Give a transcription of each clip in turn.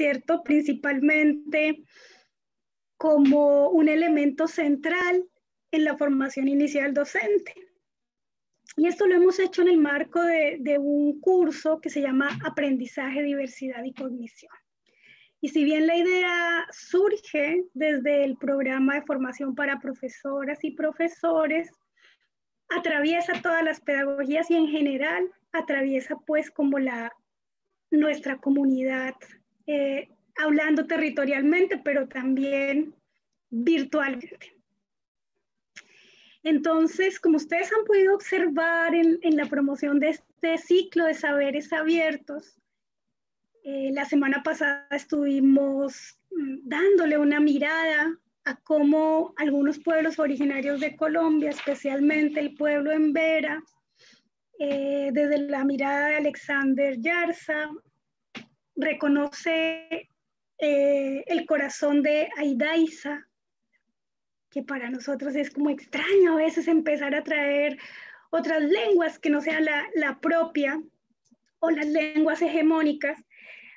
¿cierto? Principalmente como un elemento central en la formación inicial docente. Y esto lo hemos hecho en el marco de, de, un curso que se llama Aprendizaje, Diversidad y Cognición. Y si bien la idea surge desde el programa de formación para profesoras y profesores, atraviesa todas las pedagogías y en general atraviesa pues como la nuestra comunidad, eh, hablando territorialmente, pero también virtualmente. Entonces, como ustedes han podido observar en, en la promoción de este ciclo de saberes abiertos, eh, la semana pasada estuvimos mm, dándole una mirada a cómo algunos pueblos originarios de Colombia, especialmente el pueblo en Vera, eh, desde la mirada de Alexander Yarza, reconoce eh, el corazón de Aidaiza, que para nosotros es como extraño a veces empezar a traer otras lenguas que no sean la, la propia o las lenguas hegemónicas,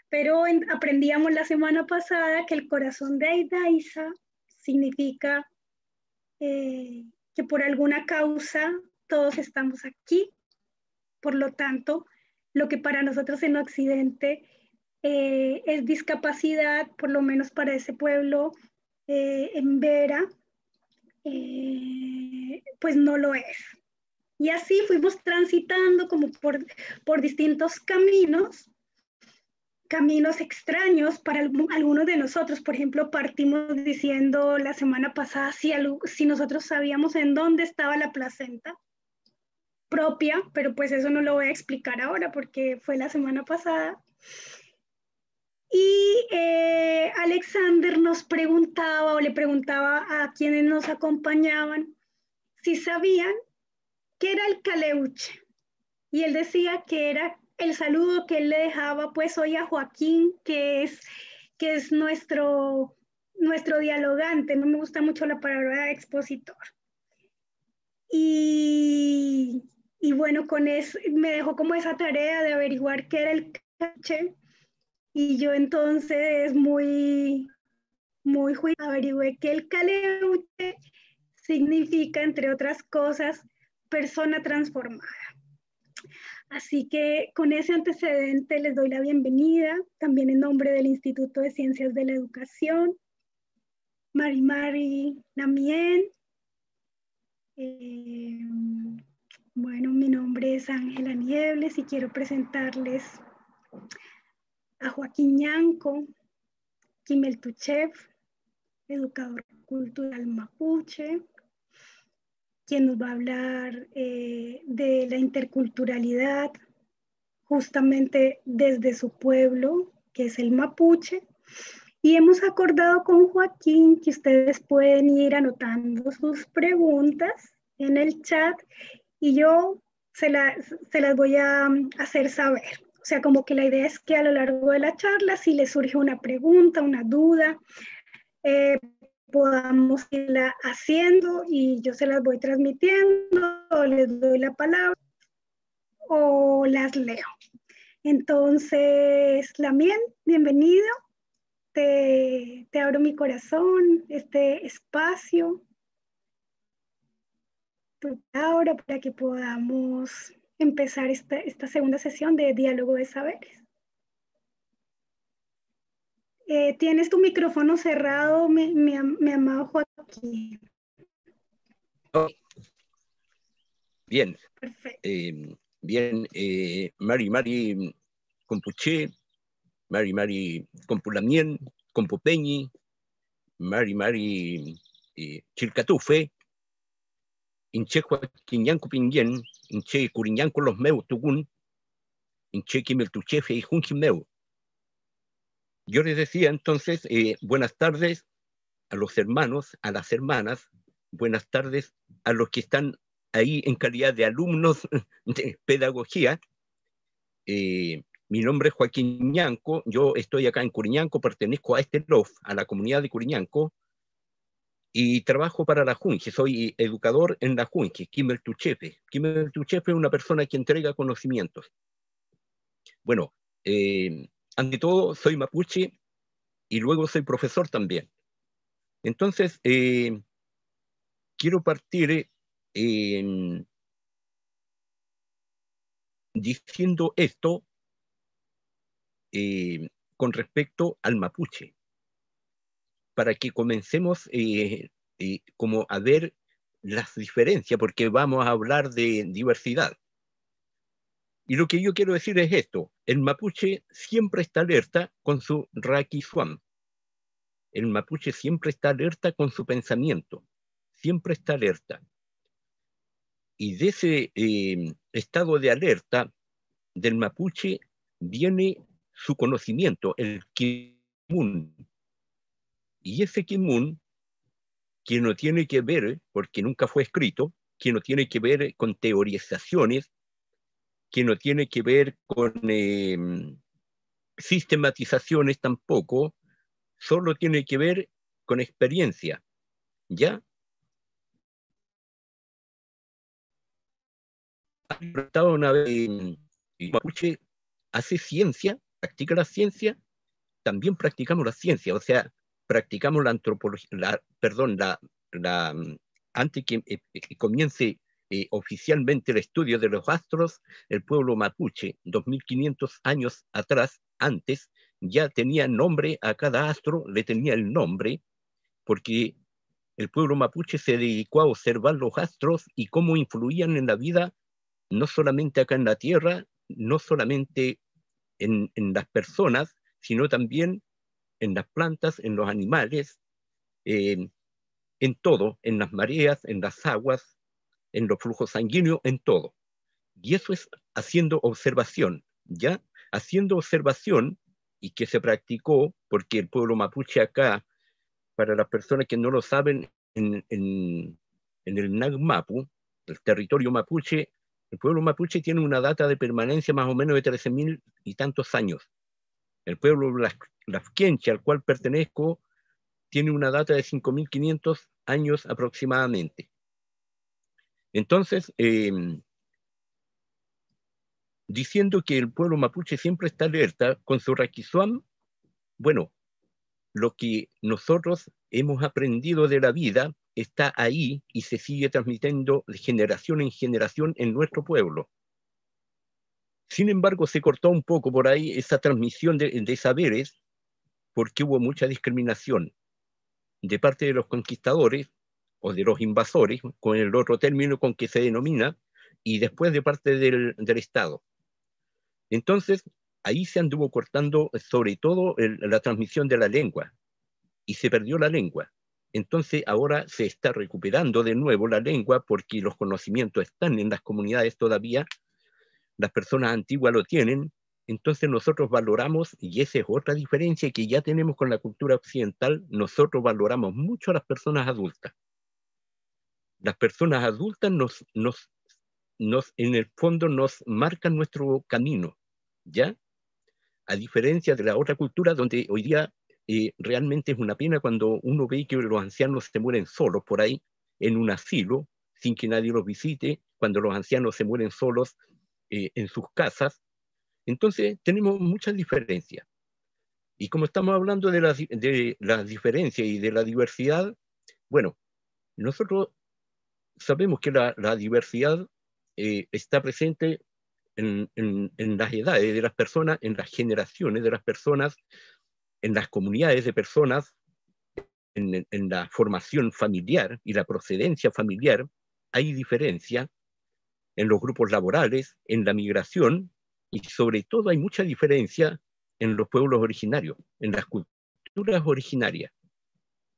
pero aprendíamos la semana pasada que el corazón de Aidaiza significa eh, que por alguna causa todos estamos aquí. Por lo tanto, lo que para nosotros en Occidente eh, es discapacidad, por lo menos para ese pueblo eh, en Vera, pues no lo es. Y así fuimos transitando como por, por distintos caminos caminos extraños para algunos de nosotros. Por ejemplo, partimos diciendo la semana pasada si, si nosotros sabíamos en dónde estaba la placenta propia, pero pues eso no lo voy a explicar ahora porque fue la semana pasada. Y eh, Alexander nos preguntaba o le preguntaba a quienes nos acompañaban si sabían qué era el caleuche. Y él decía que era el saludo que él le dejaba pues hoy a Joaquín, que es, que es nuestro, nuestro dialogante, no me gusta mucho la palabra expositor. Y, y bueno, con eso me dejó como esa tarea de averiguar qué era el cache y yo entonces muy, muy averigüé que el caleuche significa, entre otras cosas, persona transformada. Así que con ese antecedente les doy la bienvenida, también en nombre del Instituto de Ciencias de la Educación, Mari Mari Lamien. Eh, bueno, mi nombre es Ángela Niebles y quiero presentarles a Joaquín Ñanco, Kimel Tuchev, educador cultural mapuche, quien nos va a hablar eh, de la interculturalidad justamente desde su pueblo, que es el mapuche. Y hemos acordado con Joaquín que ustedes pueden ir anotando sus preguntas en el chat y yo se, las voy a um, hacer saber. O sea, como que la idea es que a lo largo de la charla, si les surge una pregunta, una duda, eh, podamos irla haciendo y yo se las voy transmitiendo, o les doy la palabra o las leo. Entonces, Lamien, bienvenido. Te, te abro mi corazón, este espacio, ahora para que podamos empezar esta, esta segunda sesión de diálogo de saberes. Eh, tienes tu micrófono cerrado, mi, mi, mi amado Joaquín. Bien. Perfecto. Eh, bien, eh, Mari Mari Compuché, Mari Mari Compulamien, Compupeñi, Mari Mari eh, Chilcatufe, Inche Los Meu Tugun, Inche Kimeltuchefe y Junjimeu. Yo les decía entonces, eh, buenas tardes a los hermanos, a las hermanas, buenas tardes a los que están ahí en calidad de alumnos de pedagogía. Eh, mi nombre es Joaquín Ñanco, yo estoy acá en Curiñanco, pertenezco a este LOF, a la comunidad de Curiñanco, y trabajo para la Junque, soy educador en la Junque, Kimel Tuchefe. Kimel Tuchefe es una persona que entrega conocimientos. Bueno, eh, ante todo, soy mapuche y luego soy profesor también. Entonces, eh, quiero partir diciendo esto eh, con respecto al mapuche, para que comencemos eh, como a ver las diferencias, porque vamos a hablar de diversidad. Y lo que yo quiero decir es esto, el mapuche siempre está alerta con su raquisuam. El mapuche siempre está alerta con su pensamiento, siempre está alerta. Y de ese eh, estado de alerta del mapuche viene su conocimiento, el kimun. Y ese kimun, que no tiene que ver, porque nunca fue escrito, que no tiene que ver con teorizaciones, que no tiene que ver con em, sistematizaciones tampoco, solo tiene que ver con experiencia. ¿Ya? una vez Mapuche hace ciencia, practica la ciencia, también practicamos la ciencia, o sea, practicamos la antropología, perdón, la, la, antes que eh, comience eh, oficialmente el estudio de los astros, el pueblo mapuche, 2500 años atrás, antes, ya tenía nombre a cada astro, le tenía el nombre, porque el pueblo mapuche se dedicó a observar los astros y cómo influían en la vida, no solamente acá en la Tierra, no solamente en, las personas, sino también en las plantas, en los animales, en todo, en las mareas, en las aguas, en los flujos sanguíneos, en todo. Y eso es haciendo observación, ¿ya? Haciendo observación y que se practicó, porque el pueblo mapuche acá, para las personas que no lo saben, en, el Nagmapu, el territorio mapuche, el pueblo mapuche tiene una data de permanencia más o menos de 13.000 y tantos años. El pueblo Lafquenche, al cual pertenezco, tiene una data de 5.500 años aproximadamente. Entonces, em, diciendo que el pueblo mapuche siempre está alerta con su raquizuam, bueno, lo que nosotros hemos aprendido de la vida está ahí y se sigue transmitiendo de generación en generación en nuestro pueblo. Sin embargo, se cortó un poco por ahí esa transmisión de, de saberes porque hubo mucha discriminación de parte de los conquistadores o de los invasores, con el otro término con que se denomina, y después de parte del, Estado. Entonces, ahí se anduvo cortando sobre todo la transmisión de la lengua y se perdió la lengua. Entonces ahora se está recuperando de nuevo la lengua porque los conocimientos están en las comunidades todavía, las personas antiguas lo tienen, entonces nosotros valoramos, y esa es otra diferencia que ya tenemos con la cultura occidental, nosotros valoramos mucho a las personas adultas las personas adultas nos, nos, nos, en el fondo nos marcan nuestro camino, ¿ya? A diferencia de la otra cultura donde hoy día eh, realmente es una pena cuando uno ve que los ancianos se mueren solos por ahí, en un asilo, sin que nadie los visite, cuando los ancianos se mueren solos eh, en sus casas. Entonces tenemos muchas diferencias. Y como estamos hablando de las de la diferencias y de la diversidad, bueno, nosotros sabemos que la, diversidad eh, está presente en, las edades de las personas, en las generaciones de las personas, en las comunidades de personas, en, en la formación familiar y la procedencia familiar. Hay diferencia en los grupos laborales, en la migración y sobre todo hay mucha diferencia en los pueblos originarios, en las culturas originarias.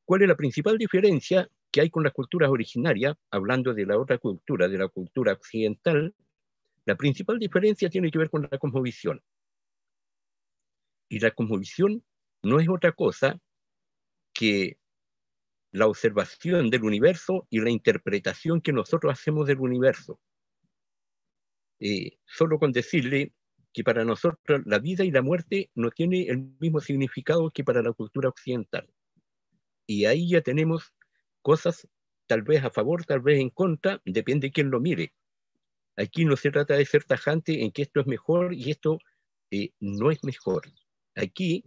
¿Cuál es la principal diferencia? que hay con las culturas originarias, hablando de la otra cultura, de la cultura occidental, la principal diferencia tiene que ver con la cosmovisión. Y la cosmovisión no es otra cosa que la observación del universo y la interpretación que nosotros hacemos del universo. Eh, solo con decirle que para nosotros la vida y la muerte no tiene el mismo significado que para la cultura occidental. Y ahí ya tenemos cosas tal vez a favor, tal vez en contra, depende de quién lo mire. Aquí no se trata de ser tajante en que esto es mejor y esto eh, no es mejor. Aquí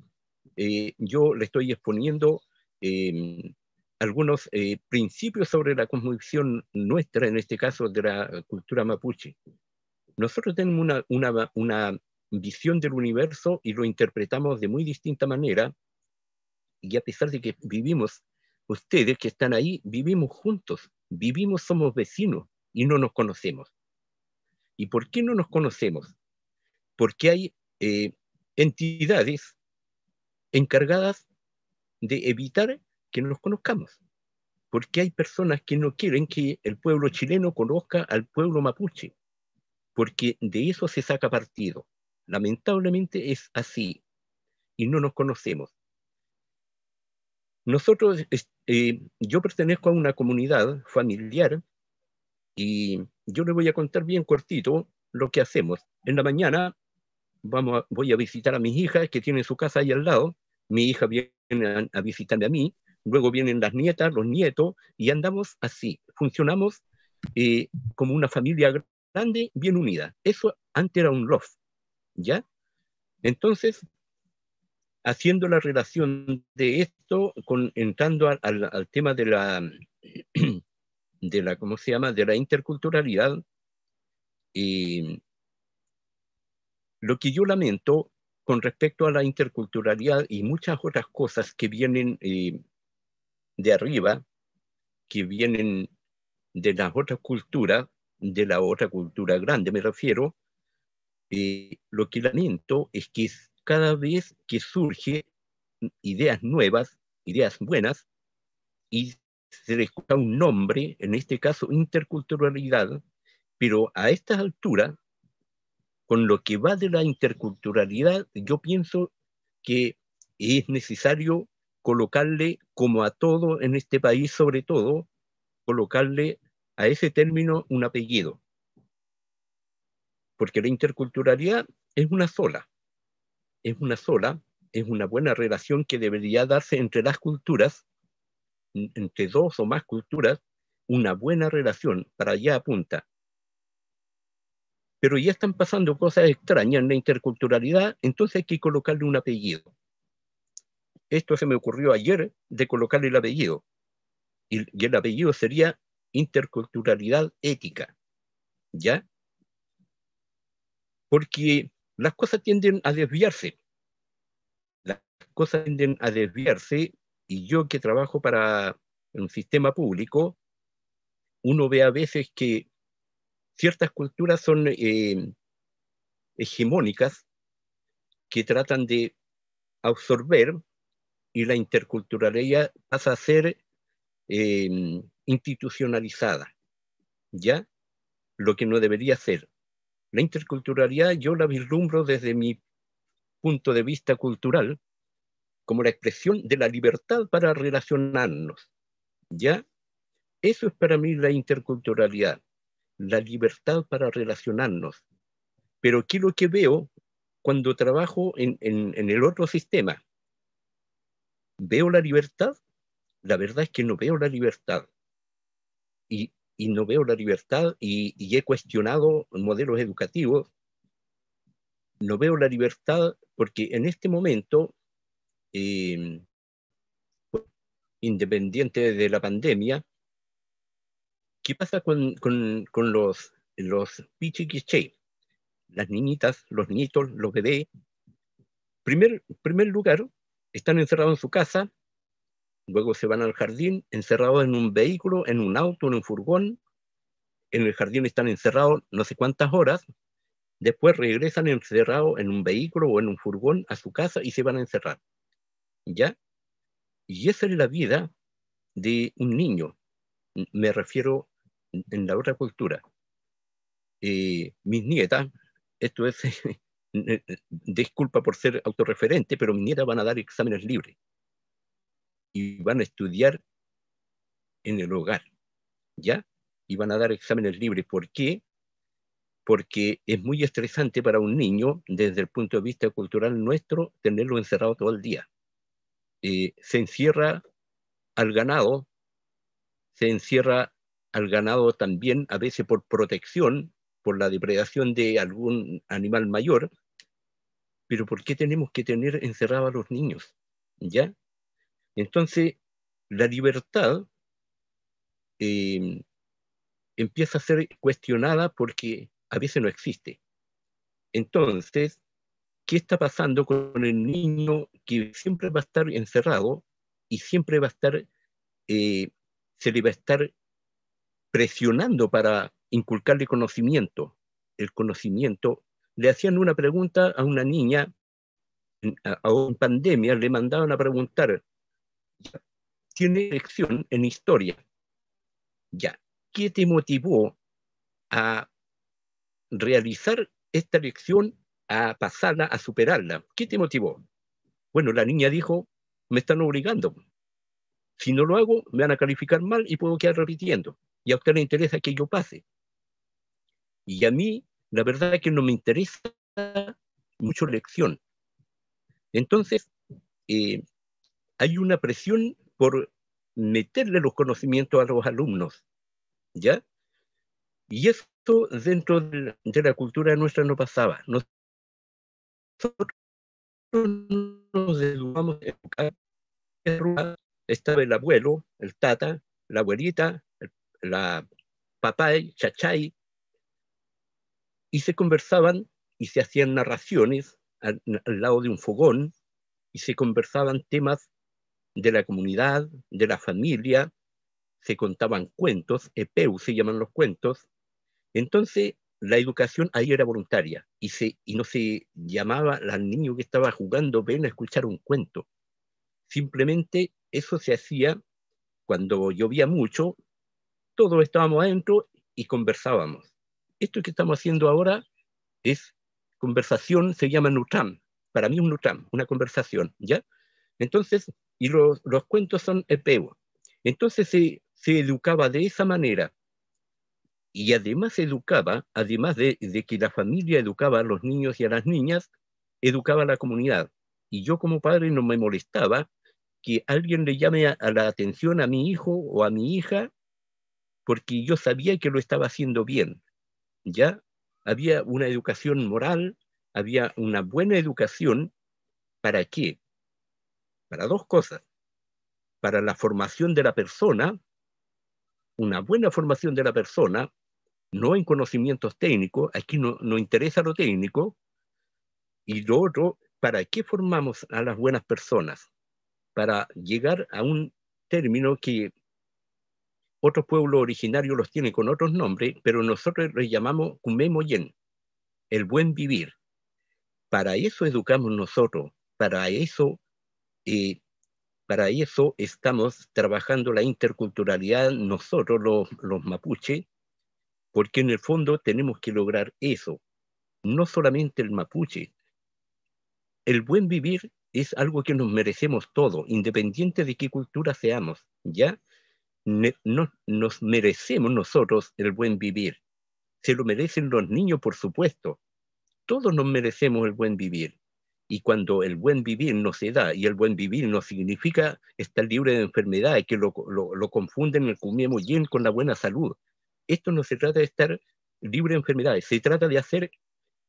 eh, yo le estoy exponiendo em, algunos eh, principios sobre la convicción nuestra, en este caso de la cultura mapuche. Nosotros tenemos una, una, una visión del universo y lo interpretamos de muy distinta manera, y a pesar de que vivimos, ustedes que están ahí, vivimos juntos, vivimos, somos vecinos y no nos conocemos. ¿Y por qué no nos conocemos? Porque hay eh, entidades encargadas de evitar que nos conozcamos. Porque hay personas que no quieren que el pueblo chileno conozca al pueblo mapuche, porque de eso se saca partido. Lamentablemente es así y no nos conocemos. Nosotros, eh, yo pertenezco a una comunidad familiar y yo le voy a contar bien cortito lo que hacemos. En la mañana voy a visitar a mis hijas que tienen su casa ahí al lado. Mi hija viene a visitarme a mí luego vienen las nietas, los nietos, y andamos así, funcionamos eh, como una familia grande, bien unida. Eso antes era un loft, ¿ya? Entonces, haciendo la relación de esto, entrando al, tema de la, de la, ¿cómo se llama?, de la interculturalidad, eh, lo que yo lamento con respecto a la interculturalidad y muchas otras cosas que vienen eh, de arriba, que vienen de las otras culturas, de la otra cultura grande me refiero, eh, lo que lamento es que cada vez que surge ideas nuevas, ideas buenas, y se les da un nombre, en este caso interculturalidad, pero a estas alturas, con lo que va de la interculturalidad, yo pienso que es necesario colocarle, como a todo en este país sobre todo, colocarle a ese término un apellido. Porque la interculturalidad es una sola, es una sola, es una buena relación que debería darse entre las culturas, entre dos o más culturas, una buena relación, para allá apunta. Pero ya están pasando cosas extrañas en la interculturalidad, entonces hay que colocarle un apellido. Esto se me ocurrió ayer de colocarle el apellido. Y, el apellido sería interculturalidad ética. ¿Ya? Porque las cosas tienden a desviarse. Las cosas tienden a desviarse y yo que trabajo para un sistema público, uno ve a veces que ciertas culturas son eh, hegemónicas que tratan de absorber y la interculturalidad pasa a ser em, institucionalizada, ¿ya? Lo que no debería ser. La interculturalidad yo la vislumbro desde mi punto de vista cultural como la expresión de la libertad para relacionarnos, ¿ya? Eso es para mí la interculturalidad, la libertad para relacionarnos. Pero ¿qué es lo que veo cuando trabajo en, en el otro sistema? ¿Veo la libertad? La verdad es que no veo la libertad. Y, no veo la libertad y, he cuestionado modelos educativos. No veo la libertad porque en este momento, em, independiente de la pandemia, ¿qué pasa con, los, los pichiquiche? Las niñitas, los niñitos, los bebés. Primer, primer lugar, están encerrados en su casa, luego se van al jardín, encerrados en un vehículo, en un auto, en un furgón, en el jardín están encerrados no sé cuántas horas, después regresan encerrados en un vehículo o en un furgón a su casa y se van a encerrar. ¿Ya? Y esa es la vida de un niño. Me refiero en la otra cultura. Eh, mis nietas, esto es disculpa por ser autorreferente, pero mi nieta van a dar exámenes libres y van a estudiar en el hogar, ¿ya? Y van a dar exámenes libres. ¿Por qué? Porque es muy estresante para un niño, desde el punto de vista cultural nuestro, tenerlo encerrado todo el día. Eh, se encierra al ganado, se encierra al ganado también a veces por protección, por la depredación de algún animal mayor, pero ¿por qué tenemos que tener encerrados a los niños? ¿ya? Entonces, la libertad em, empieza a ser cuestionada porque a veces no existe. Entonces, ¿qué está pasando con el niño que siempre va a estar encerrado y siempre va a estar, eh, se le va a estar presionando para inculcarle conocimiento? El conocimiento. Le hacían una pregunta a una niña, a, a pandemia, le mandaban a preguntar, tiene lección en historia. Ya, ¿qué te motivó a realizar esta lección, a pasarla, a superarla? ¿Qué te motivó? Bueno, la niña dijo, me están obligando. Si no lo hago, me van a calificar mal y puedo quedar repitiendo. Y a usted le interesa que yo pase. Y a mí, la verdad es que no me interesa mucho lección. Entonces, eh, hay una presión por meterle los conocimientos a los alumnos, ¿ya? Y esto dentro de la cultura nuestra no pasaba. Nosotros nos educamos en estaba el abuelo, el tata, la abuelita, la papá, chachay, y se conversaban y se hacían narraciones al, lado de un fogón y se conversaban temas de la comunidad, de la familia, se contaban cuentos, EPEU se llaman los cuentos. Entonces, la educación ahí era voluntaria y, se, y no se llamaba al niño que estaba jugando, ven a escuchar un cuento. Simplemente eso se hacía cuando llovía mucho, todos estábamos adentro y conversábamos. Esto que estamos haciendo ahora es conversación, se llama Nutram. Para mí un Nutram, una conversación, ¿ya? Entonces, y los, cuentos son epeo. Entonces se, educaba de esa manera. Y además se educaba, además de, que la familia educaba a los niños y a las niñas, educaba a la comunidad. Y yo como padre no me molestaba que alguien le llame a, la atención a mi hijo o a mi hija porque yo sabía que lo estaba haciendo bien. Ya había una educación moral, había una buena educación. ¿Para qué? Para dos cosas. Para la formación de la persona, una buena formación de la persona, no en conocimientos técnicos, aquí no, no interesa lo técnico, y lo otro, ¿para qué formamos a las buenas personas? Para llegar a un término que otros pueblos originarios los tienen con otros nombres, pero nosotros les llamamos kumemoyen, el buen vivir. Para eso educamos nosotros, para eso y para eso estamos trabajando la interculturalidad nosotros, los, los mapuche, porque en el fondo tenemos que lograr eso. No solamente el mapuche. El buen vivir es algo que nos merecemos todos, independiente de qué cultura seamos, ¿ya? no, nos merecemos nosotros el buen vivir. Se lo merecen los niños, por supuesto. Todos nos merecemos el buen vivir. Y cuando el buen vivir no se da, y el buen vivir no significa estar libre de enfermedades, que lo, lo, confunden el comemos bien con la buena salud. Esto no se trata de estar libre de enfermedades, se trata de hacer,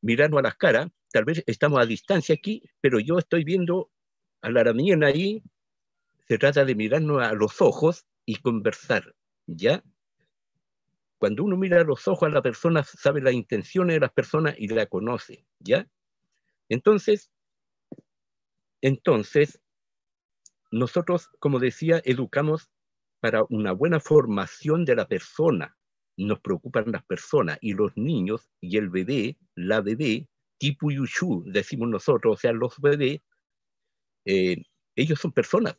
mirarnos a las caras, tal vez estamos a distancia aquí, pero yo estoy viendo a la aramien ahí, se trata de mirarnos a los ojos y conversar, ¿ya? Cuando uno mira a los ojos a la persona, sabe las intenciones de las personas y la conoce, ¿ya? Entonces, entonces, nosotros, como decía, educamos para una buena formación de la persona. Nos preocupan las personas y los niños y el bebé, la bebé, tipo yushu, decimos nosotros, o sea, los bebés, eh, ellos son personas,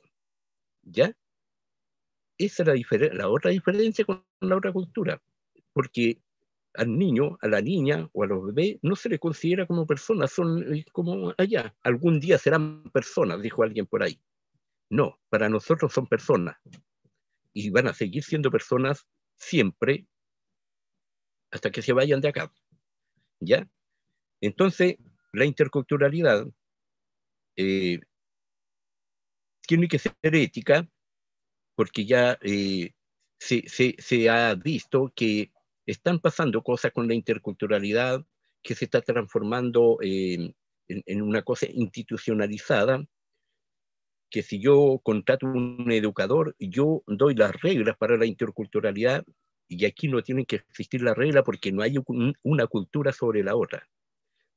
¿ya? Esa es la, la otra diferencia con la otra cultura, porque al niño, a la niña o a los bebés no se le considera como personas, son eh, como allá. Algún día serán personas, dijo alguien por ahí. No, para nosotros son personas. Y van a seguir siendo personas siempre hasta que se vayan de acá. ¿Ya? Entonces, la interculturalidad eh, tiene que ser ética porque ya eh, se, se ha visto que están pasando cosas con la interculturalidad que se está transformando en, una cosa institucionalizada. que si yo contrato un educador, yo doy las reglas para la interculturalidad y aquí no tienen que existir las reglas porque no hay una cultura sobre la otra,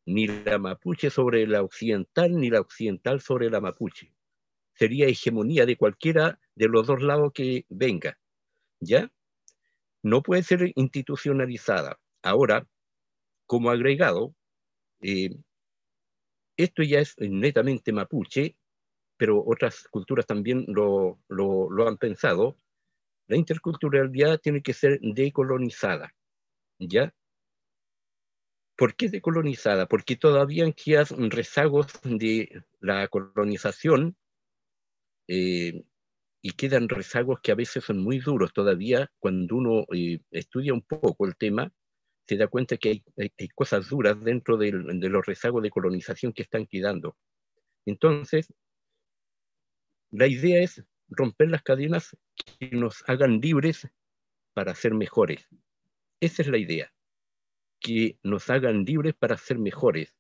ni la mapuche sobre la occidental, ni la occidental sobre la mapuche. Sería hegemonía de cualquiera de los dos lados que venga, ¿ya? No puede ser institucionalizada. Ahora, como agregado, eh, esto ya es netamente mapuche, pero otras culturas también lo, han pensado, la interculturalidad tiene que ser decolonizada, ¿ya? ¿Por qué decolonizada? Porque todavía quedan rezagos de la colonización eh, y quedan rezagos que a veces son muy duros todavía. Cuando uno eh, estudia un poco el tema, se da cuenta que hay, cosas duras dentro de los rezagos de colonización que están quedando. Entonces, la idea es romper las cadenas que nos hagan libres para ser mejores. Esa es la idea, que nos hagan libres para ser mejores.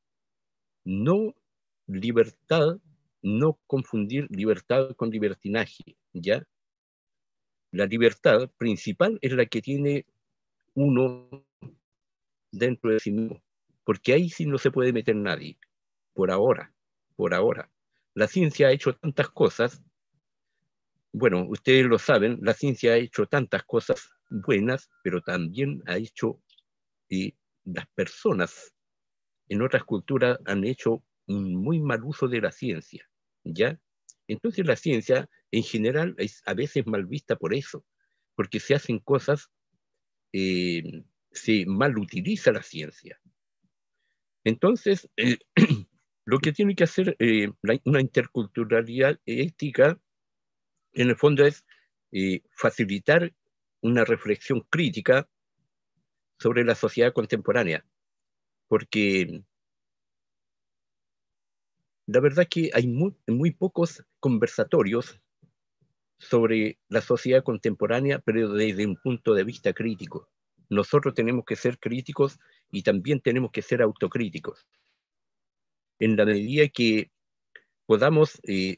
No libertad, no confundir libertad con libertinaje, ¿ya? La libertad principal es la que tiene uno dentro de sí mismo, porque ahí sí no se puede meter nadie, por ahora, por ahora la ciencia ha hecho tantas cosas, bueno, ustedes lo saben, la ciencia ha hecho tantas cosas buenas, pero también ha hecho, y las personas en otras culturas han hecho un muy mal uso de la ciencia, ¿ya? Entonces la ciencia en general es a veces mal vista por eso, porque se hacen cosas, eh, se mal utiliza la ciencia. Entonces, eh, Lo que tiene que hacer eh, una interculturalidad ética, en el fondo, es eh, facilitar una reflexión crítica sobre la sociedad contemporánea, porque la verdad que hay muy, muy pocos conversatorios sobre la sociedad contemporánea, pero desde un punto de vista crítico. Nosotros tenemos que ser críticos y también tenemos que ser autocríticos en la medida que podamos eh,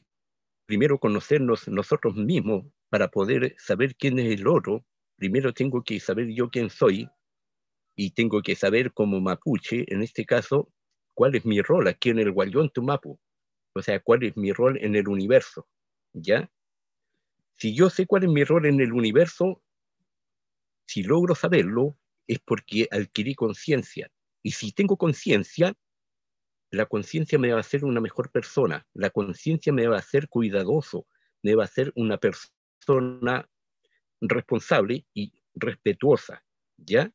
primero conocernos nosotros mismos para poder saber quién es el otro, primero tengo que saber yo quién soy y tengo que saber como mapuche, en este caso, cuál es mi rol aquí en el Guayón Tumapu, o sea, cuál es mi rol en el universo, ¿ya? Si yo sé cuál es mi rol en el universo, si logro saberlo, es porque adquirí conciencia. Y si tengo conciencia, la conciencia me va a hacer una mejor persona, la conciencia me va a hacer cuidadoso, me va a hacer una persona responsable y respetuosa, ¿ya?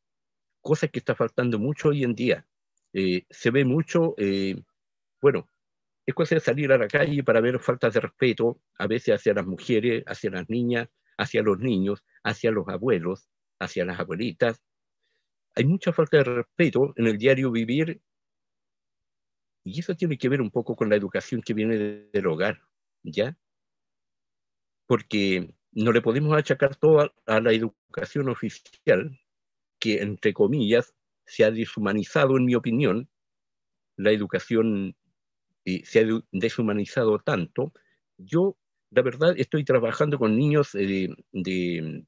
Cosa que está faltando mucho hoy en día. Eh, se ve mucho, eh, bueno, es cosa de salir a la calle para ver faltas de respeto, a veces hacia las mujeres, hacia las niñas, hacia los niños, hacia los abuelos, hacia las abuelitas. Hay mucha falta de respeto en el diario vivir y eso tiene que ver un poco con la educación que viene del hogar, ¿ya? Porque no le podemos achacar todo a, la educación oficial, que entre comillas se ha deshumanizado, en mi opinión, la educación eh, se ha deshumanizado tanto. Yo, la verdad, estoy trabajando con niños eh, de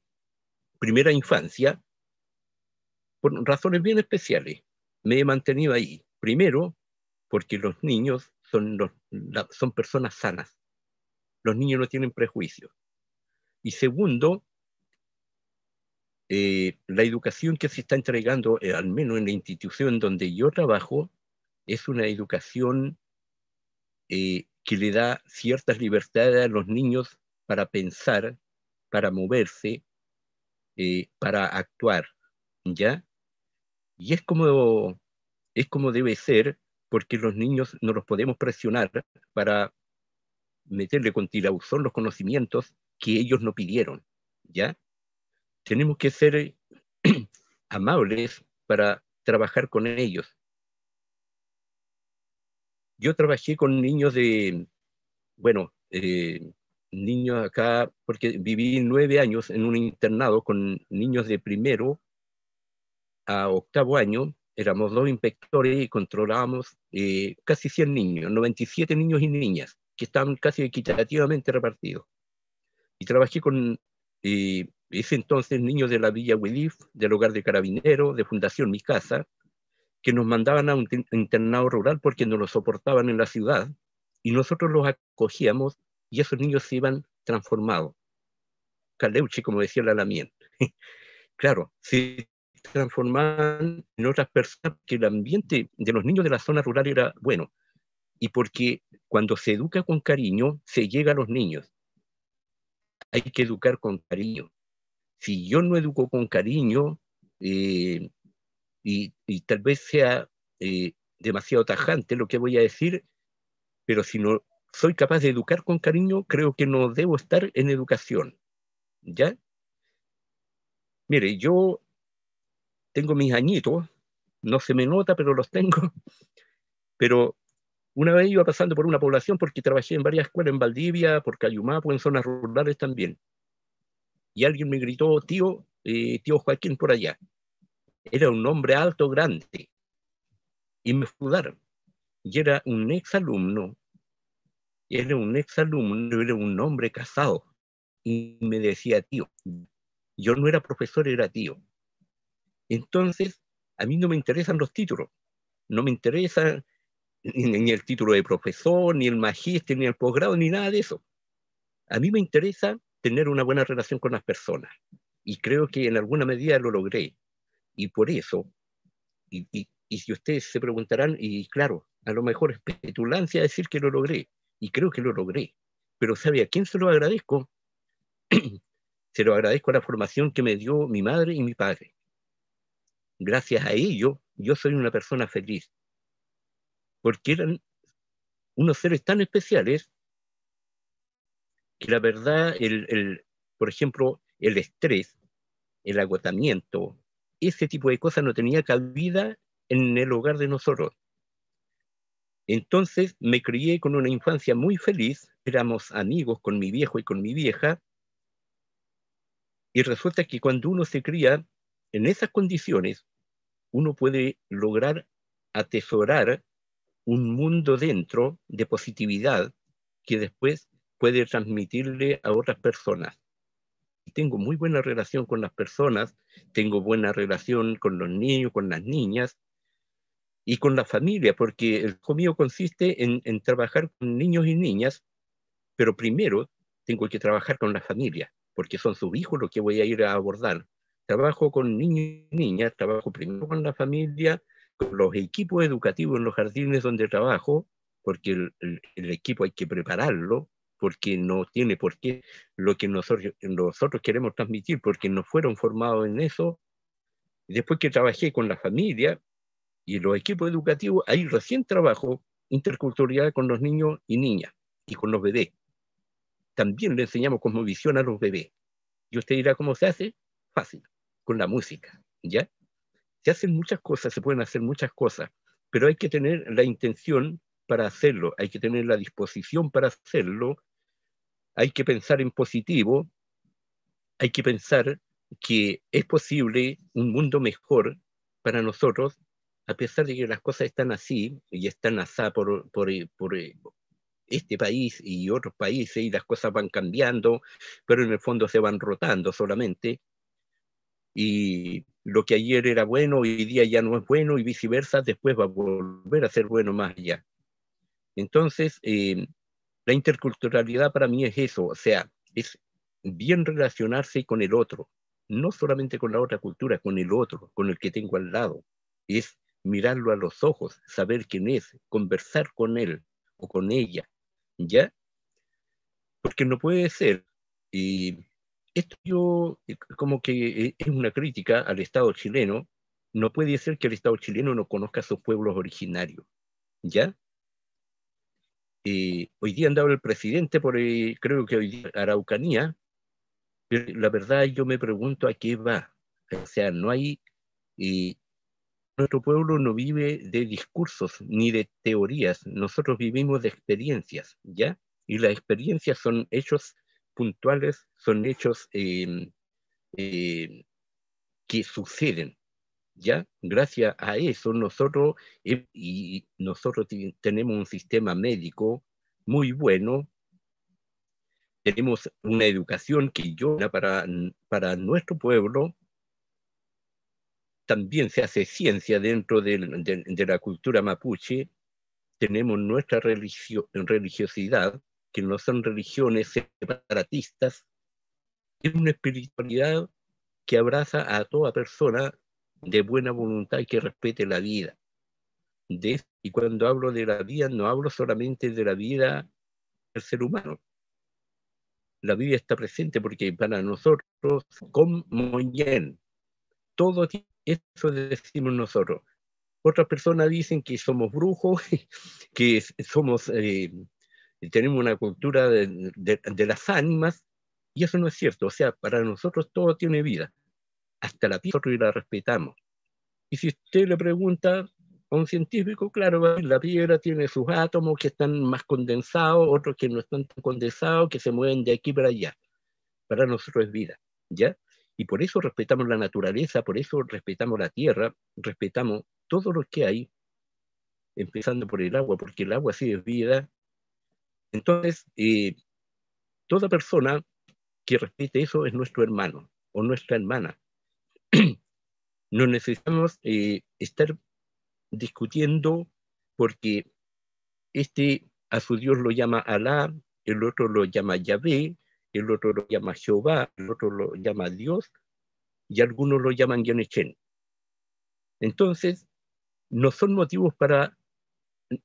primera infancia por razones bien especiales. Me he mantenido ahí. Primero, porque los niños son, son personas sanas. Los niños no tienen prejuicios. Y segundo, eh, la educación que se está entregando, eh, al menos en la institución donde yo trabajo, es una educación eh, que le da ciertas libertades a los niños para pensar, para moverse, para actuar, ¿ya? Y es como, es como debe ser porque los niños no los podemos presionar para meterle con tirauzón los conocimientos que ellos no pidieron, ¿ya? Tenemos que ser amables para trabajar con ellos. Yo trabajé con niños de, bueno, eh, niños acá, porque viví nueve años en un internado con niños de primero a octavo año éramos dos inspectores y controlábamos eh, casi 100 niños, 97 niños y niñas, que estaban casi equitativamente repartidos. Y trabajé con eh, ese entonces niños de la Villa Huilif, del Hogar de Carabineros, de Fundación Mi Casa, que nos mandaban a un internado rural porque no lo soportaban en la ciudad, y nosotros los acogíamos y esos niños se iban transformados. Caleuche, como decía la Lamien. claro, se transformaban en otras personas, que el ambiente de los niños de la zona rural era bueno, y porque cuando se educa con cariño, se llega a los niños. Hay que educar con cariño. Si yo no educo con cariño, eh, y, tal vez sea eh, demasiado tajante lo que voy a decir, pero si no soy capaz de educar con cariño, creo que no debo estar en educación. ¿Ya? Mire, yo tengo mis añitos, no se me nota, pero los tengo. Pero una vez iba pasando por una población porque trabajé en varias escuelas en Valdivia, por Cayumapo, en zonas rurales también. Y alguien me gritó, tío, eh, tío Joaquín por allá. Era un hombre alto, grande. Y me fudaron. Y era un ex alumno. Era un ex alumno, era un hombre casado. Y me decía, tío, yo no era profesor, era tío. Entonces, a mí no me interesan los títulos. No me interesa ni, el título de profesor, ni el magíster, ni el posgrado, ni nada de eso. A mí me interesa tener una buena relación con las personas. Y creo que en alguna medida lo logré. Y por eso, y, si ustedes se preguntarán, y claro, a lo mejor es petulancia decir que lo logré, y creo que lo logré, pero ¿sabe a quién se lo agradezco? se lo agradezco a la formación que me dio mi madre y mi padre. Gracias a ello, yo soy una persona feliz, porque eran unos seres tan especiales que la verdad, el, el, por ejemplo, el estrés, el agotamiento, ese tipo de cosas no tenía cabida en el hogar de nosotros. Entonces me crié con una infancia muy feliz, éramos amigos con mi viejo y con mi vieja, y resulta que cuando uno se cría en esas condiciones, uno puede lograr atesorar un mundo dentro de positividad que después puede transmitirle a otras personas tengo muy buena relación con las personas, tengo buena relación con los niños, con las niñas y con la familia, porque el mío consiste en, en trabajar con niños y niñas, pero primero tengo que trabajar con la familia, porque son sus hijos los que voy a ir a abordar. Trabajo con niños y niñas, trabajo primero con la familia, con los equipos educativos en los jardines donde trabajo, porque el equipo hay que prepararlo, porque no tiene por qué lo que nosotros, nosotros queremos transmitir, porque no fueron formados en eso. Después que trabajé con la familia y los equipos educativos, ahí recién trabajo interculturalidad con los niños y niñas y con los bebés. También le enseñamos visión a los bebés. Y usted dirá, ¿cómo se hace? Fácil, con la música, ¿ya? Se hacen muchas cosas, se pueden hacer muchas cosas, pero hay que tener la intención para hacerlo, hay que tener la disposición para hacerlo hay que pensar en positivo, hay que pensar que es posible un mundo mejor para nosotros, a pesar de que las cosas están así y están así por, por, por este país y otros países y las cosas van cambiando, pero en el fondo se van rotando solamente. Y lo que ayer era bueno, hoy día ya no es bueno y viceversa, después va a volver a ser bueno más allá. Entonces, eh, la interculturalidad para mí es eso, o sea, es bien relacionarse con el otro, no solamente con la otra cultura, con el otro, con el que tengo al lado. Es mirarlo a los ojos, saber quién es, conversar con él o con ella, ¿ya? Porque no puede ser, y esto yo eh, como que eh, es una crítica al Estado chileno, no puede ser que el Estado chileno no conozca a sus pueblos originarios, ¿ya? Eh, hoy día andaba el presidente por, eh, creo que hoy día, Araucanía, la verdad yo me pregunto a qué va. O sea, no hay, eh, nuestro pueblo no vive de discursos ni de teorías, nosotros vivimos de experiencias, ¿ya? Y las experiencias son hechos puntuales, son hechos em, que suceden, ¿ya? Gracias a eso nosotros, y nosotros tenemos un sistema médico muy bueno. Tenemos una educación que yo para, para nuestro pueblo también se hace ciencia dentro de, de la cultura mapuche. Tenemos nuestra religiosidad, que no son religiones separatistas, es una espiritualidad que abraza a toda persona de buena voluntad y que respete la vida. y cuando hablo de la vida, no hablo solamente de la vida del ser humano. La vida está presente porque para nosotros, como bien, todo eso decimos nosotros. Otras personas dicen que somos brujos, que somos, eh, tenemos una cultura de, de las ánimas, y eso no es cierto. O sea, para nosotros todo tiene vida hasta la piedra y la respetamos. Y si usted le pregunta a un científico, claro, la piedra tiene sus átomos que están más condensados, otros que no están tan condensados, que se mueven de aquí para allá. Para nosotros es vida, ¿ya? Y por eso respetamos la naturaleza, por eso respetamos la tierra, respetamos todo lo que hay, empezando por el agua, porque el agua sí es vida. Entonces, eh, toda persona que respete eso es nuestro hermano o nuestra hermana. No necesitamos eh, estar discutiendo porque este a su Dios lo llama Alá, el otro lo llama Yahvé, el otro lo llama Jehová, el otro lo llama Dios y algunos lo llaman Yonechen. Entonces, no son motivos para,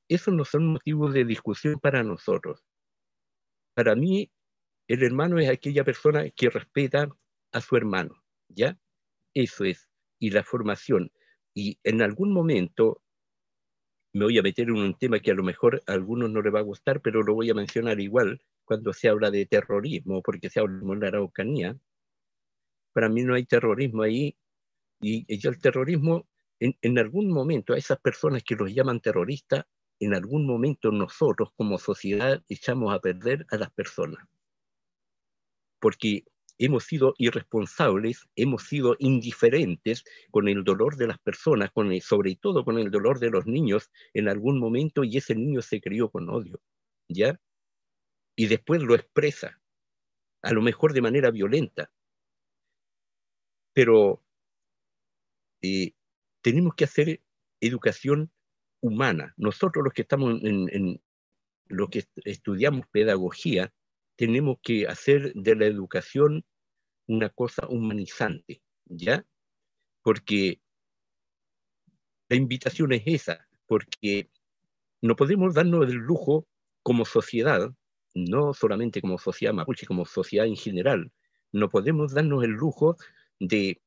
esos no son motivos de discusión para nosotros. Para mí, el hermano es aquella persona que respeta a su hermano, ¿ya? Eso es. Y la formación. Y en algún momento me voy a meter en un tema que a lo mejor a algunos no les va a gustar, pero lo voy a mencionar igual cuando se habla de terrorismo, porque se habla de la Araucanía. Para mí no hay terrorismo ahí. Y, yo el terrorismo, en, en algún momento, a esas personas que los llaman terroristas, en algún momento nosotros como sociedad echamos a perder a las personas. Porque hemos sido irresponsables, hemos sido indiferentes con el dolor de las personas, con sobre todo con el dolor de los niños en algún momento y ese niño se crió con odio, ¿ya? Y después lo expresa, a lo mejor de manera violenta. Pero eh, tenemos que hacer educación humana. Nosotros los que estamos en, en los que estudiamos pedagogía, tenemos que hacer de la educación una cosa humanizante, ¿ya? Porque la invitación es esa, porque no podemos darnos el lujo como sociedad, no solamente como sociedad mapuche, como sociedad en general, no podemos darnos el lujo de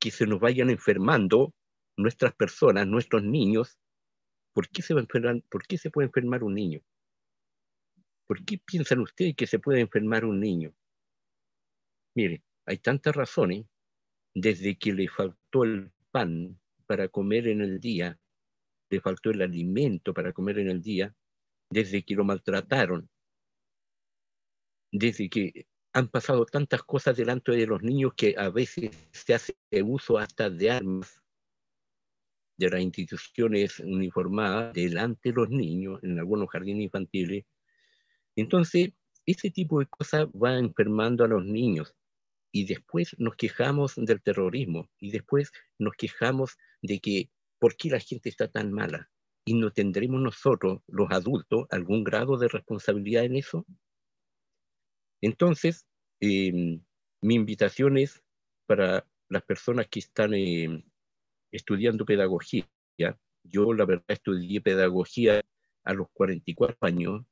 que se nos vayan enfermando nuestras personas, nuestros niños. ¿Por qué se, va a ¿Por qué se puede enfermar un niño? ¿Por qué piensan ustedes que se puede enfermar un niño? Mire, hay tantas razones, desde que le faltó el pan para comer en el día, le faltó el alimento para comer en el día, desde que lo maltrataron, desde que han pasado tantas cosas delante de los niños que a veces se hace uso hasta de armas de las instituciones uniformadas delante de los niños en algunos jardines infantiles entonces, ese tipo de cosas va enfermando a los niños y después nos quejamos del terrorismo y después nos quejamos de que por qué la gente está tan mala y no tendremos nosotros, los adultos, algún grado de responsabilidad en eso. Entonces, em, mi invitación es para las personas que están em, estudiando pedagogía. Yo, la verdad, estudié pedagogía a los 44 años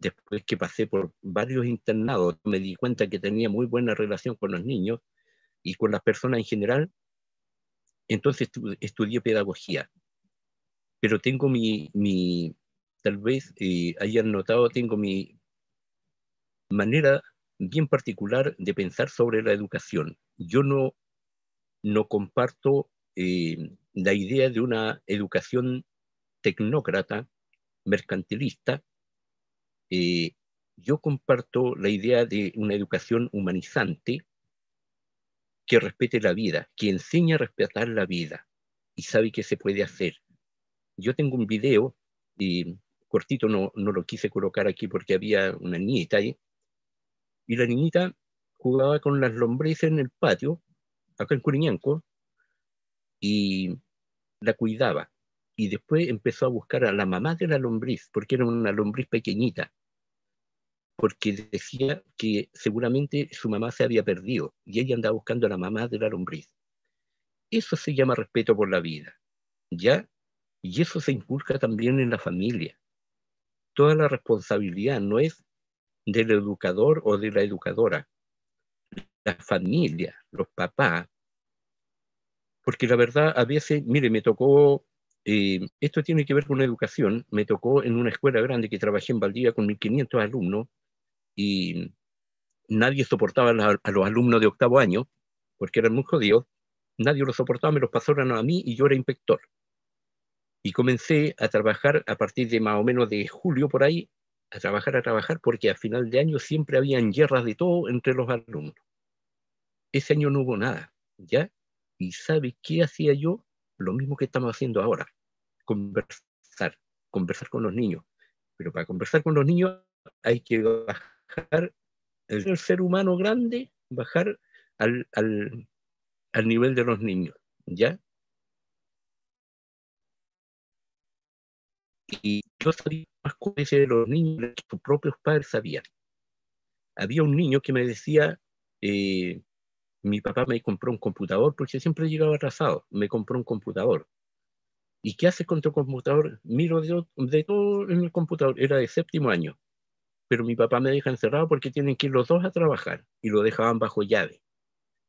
después que pasé por varios internados, me di cuenta que tenía muy buena relación con los niños y con las personas en general. Entonces estudié pedagogía. Pero tengo mi, mi tal vez eh, hayan notado, tengo mi manera bien particular de pensar sobre la educación. Yo no, no comparto eh, la idea de una educación tecnócrata, mercantilista, eh, yo comparto la idea de una educación humanizante que respete la vida, que enseña a respetar la vida y sabe qué se puede hacer. Yo tengo un video cortito no, no lo quise colocar aquí porque había una niñita ahí, y la niñita jugaba con las lombrices en el patio, acá en Curiñanco, y la cuidaba. Y después empezó a buscar a la mamá de la lombriz, porque era una lombriz pequeñita, porque decía que seguramente su mamá se había perdido y ella andaba buscando a la mamá de la lombriz. Eso se llama respeto por la vida, ¿ya? Y eso se inculca también en la familia. Toda la responsabilidad no es del educador o de la educadora, la familia, los papás, porque la verdad a veces, mire, me tocó, eh, esto tiene que ver con la educación, me tocó en una escuela grande que trabajé en Valdivia con 1.500 alumnos y nadie soportaba a, los alumnos de octavo año, porque eran muy jodidos, nadie los soportaba, me los pasaron a mí y yo era inspector. Y comencé a trabajar a partir de más o menos de julio por ahí, a trabajar, a trabajar, porque a final de año siempre habían guerras de todo entre los alumnos. Ese año no hubo nada, ¿ya? ¿Y sabe qué hacía yo? Lo mismo que estamos haciendo ahora, conversar, conversar con los niños. Pero para conversar con los niños hay que bajar el ser humano grande, bajar al, al, al nivel de los niños, ¿ya? Y yo sabía más cosas de los niños que sus propios padres sabían. Había un niño que me decía, eh, mi papá me compró un computador porque siempre llegaba atrasado, me compró un computador. ¿Y qué hace con tu computador? Miro de, de, todo en el computador, era de séptimo año, pero mi papá me deja encerrado porque tienen que ir los dos a trabajar y lo dejaban bajo llave.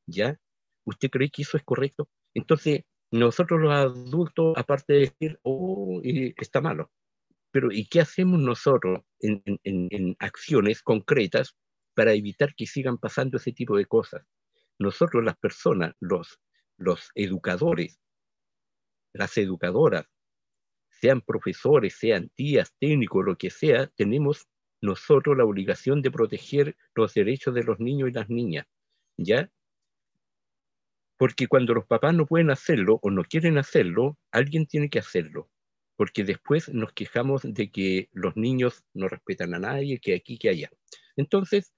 ¿Ya? ¿Usted cree que eso es correcto? Entonces, nosotros los adultos, aparte de decir, oh, está malo, pero ¿y qué hacemos nosotros en, acciones concretas para evitar que sigan pasando ese tipo de cosas? Nosotros las personas, los educadores, las educadoras, sean profesores, sean tías, técnicos, lo que sea, tenemos nosotros la obligación de proteger los derechos de los niños y las niñas, ¿ya? Porque cuando los papás no pueden hacerlo o no quieren hacerlo, alguien tiene que hacerlo. Porque después nos quejamos de que los niños no respetan a nadie, que aquí, que allá. Entonces,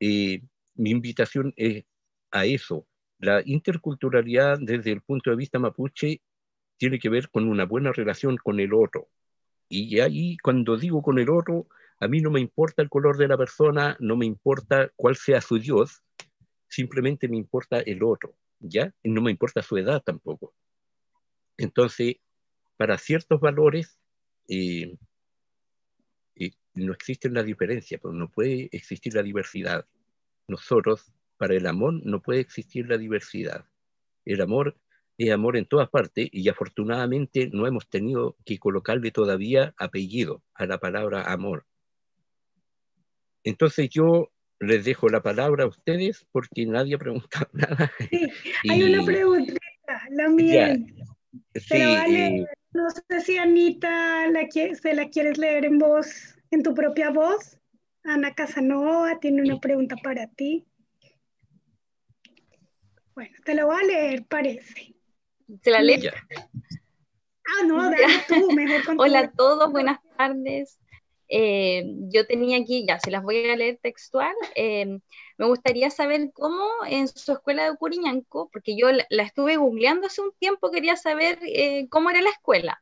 eh, mi invitación es a eso. La interculturalidad desde el punto de vista mapuche tiene que ver con una buena relación con el otro. Y ahí, cuando digo con el otro, a mí no me importa el color de la persona, no me importa cuál sea su Dios, simplemente me importa el otro. ¿ya? no me importa su edad tampoco. Entonces, para ciertos valores eh, no existe la diferencia, pero no puede existir la diversidad. Nosotros, para el amor, no puede existir la diversidad. El amor es amor en todas partes y afortunadamente no hemos tenido que colocarle todavía apellido a la palabra amor. Entonces yo les dejo la palabra a ustedes porque nadie ha preguntado nada. Sí, hay una preguntita, la mía. Sí, eh, no sé si Anita la, se la quieres leer en voz, en tu propia voz. Ana Casanova tiene una pregunta para ti. Bueno, te la voy a leer, parece. ¿Se la lee? Ah, no, dale tú, mejor Hola a todos, buenas tardes. Eh, yo tenía aquí, ya se las voy a leer textual, eh, me gustaría saber cómo en su escuela de Curiñanco, porque yo la, estuve googleando hace un tiempo, quería saber eh, cómo era la escuela.